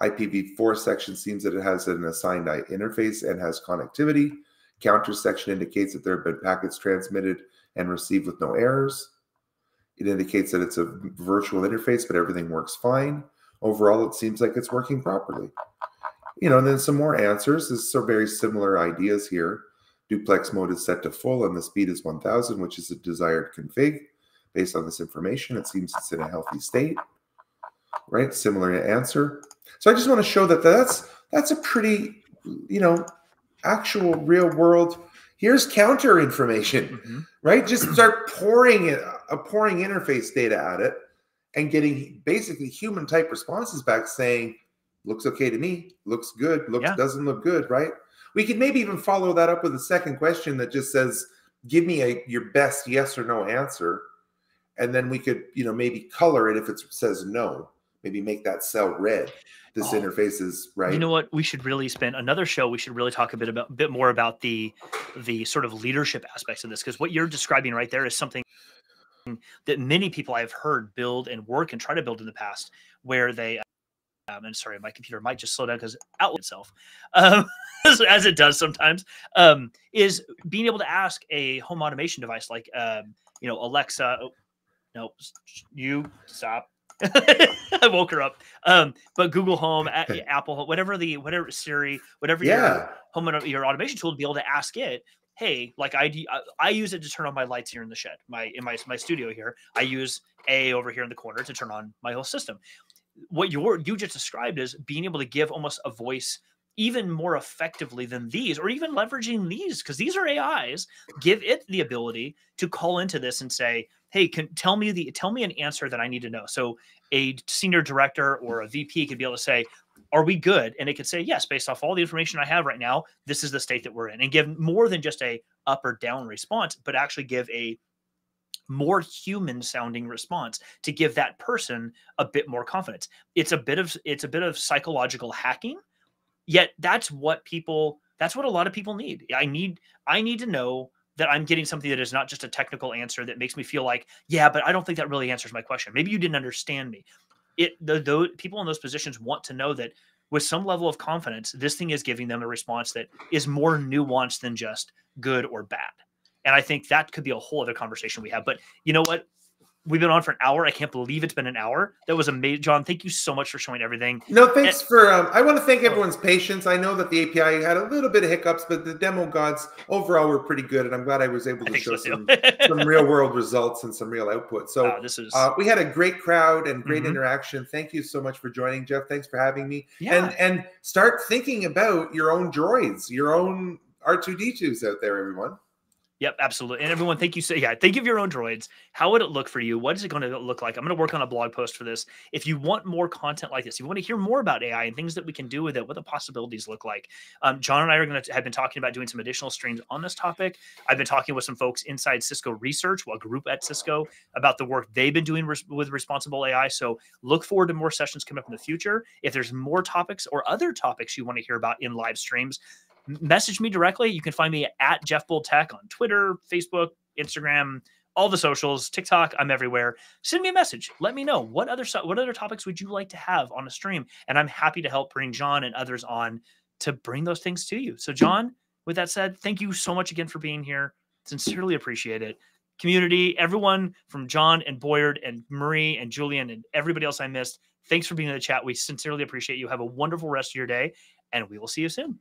IPv4 section seems that it has an assigned interface and has connectivity. Counter section indicates that there have been packets transmitted and received with no errors. It indicates that it's a virtual interface, but everything works fine. Overall, it seems like it's working properly. You know, and then some more answers. There's some very similar ideas here. Duplex mode is set to full and the speed is 1000, which is a desired config. Based on this information, it seems it's in a healthy state, right? Similar answer. So I just want to show that that's that's a pretty, you know, actual real world. Here's counter information, mm-hmm. right? Just start pouring it, a pouring interface data at it, and getting basically human type responses back saying, "Looks okay to me. Looks good. Looks yeah. doesn't look good." Right? We could maybe even follow that up with a second question that just says, "Give me a your best yes or no answer," and then we could, you know, maybe color it if it says no. Maybe make that cell red this oh, interface is right. You know what? We should really spend another show. We should really talk a bit about a bit more about the the sort of leadership aspects of this because what you're describing right there is something that many people I've heard build and work and try to build in the past, where they. Um, and sorry, my computer might just slow down because out itself, *laughs* um, as, as, it does sometimes. Um, is being able to ask a home automation device like, um, you know, Alexa. Oh, no, you stop *laughs* I woke her up. Um, but Google Home, Apple Home, whatever the whatever Siri, whatever yeah. your home your automation tool to be able to ask it, hey, like I, I use it to turn on my lights here in the shed, my in my my studio here. I use A over here in the corner to turn on my whole system. What you you just described is being able to give almost a voice even more effectively than these, or even leveraging these, because these are AIs, give it the ability to call into this and say, hey, can tell me the tell me an answer that I need to know. So a senior director or a VP could be able to say, are we good? And it could say, yes, based off all the information I have right now, this is the state that we're in, and give more than just a up or down response, but actually give a more human sounding response to give that person a bit more confidence. It's a bit of it's a bit of psychological hacking. Yet that's what people that's what a lot of people need. I need I need to know that I'm getting something that is not just a technical answer that makes me feel like, yeah, but I don't think that really answers my question. Maybe you didn't understand me. It the, the people in those positions want to know that with some level of confidence, this thing is giving them a response that is more nuanced than just good or bad. And I think that could be a whole other conversation we have. But you know what? We've been on for an hour. I can't believe it's been an hour. That was amazing, John. Thank you so much for showing everything. No, thanks and, for. Um, I want to thank everyone's patience. I know that the API had a little bit of hiccups, but the demo gods overall were pretty good, and I'm glad I was able to show so some, some real world results and some real output. So wow, this is. Uh, we had a great crowd and great mm-hmm. interaction. Thank you so much for joining, Jeff. Thanks for having me. Yeah. And and start thinking about your own droids, your own R2D2s out there, everyone. Yep, absolutely. And everyone, thank you. So yeah, think of your own droids. How would it look for you? What is it going to look like? I'm going to work on a blog post for this. If you want more content like this, you want to hear more about AI and things that we can do with it, what the possibilities look like. Um, John and I are going to have been talking about doing some additional streams on this topic. I've been talking with some folks inside Cisco Research, well, group at Cisco, about the work they've been doing res- with responsible AI. So look forward to more sessions coming up in the future. If there's more topics or other topics you want to hear about in live streams, message me directly. You can find me at Jeff Bull Tech on Twitter, Facebook, Instagram, all the socials, TikTok. I'm everywhere. Send me a message. Let me know what other what other topics would you like to have on a stream, and I'm happy to help bring John and others on to bring those things to you. So, John, with that said, thank you so much again for being here. Sincerely appreciate it. Community, everyone from John and Boyard and Marie and Julian and everybody else I missed, thanks for being in the chat. We sincerely appreciate you. Have a wonderful rest of your day, and we will see you soon.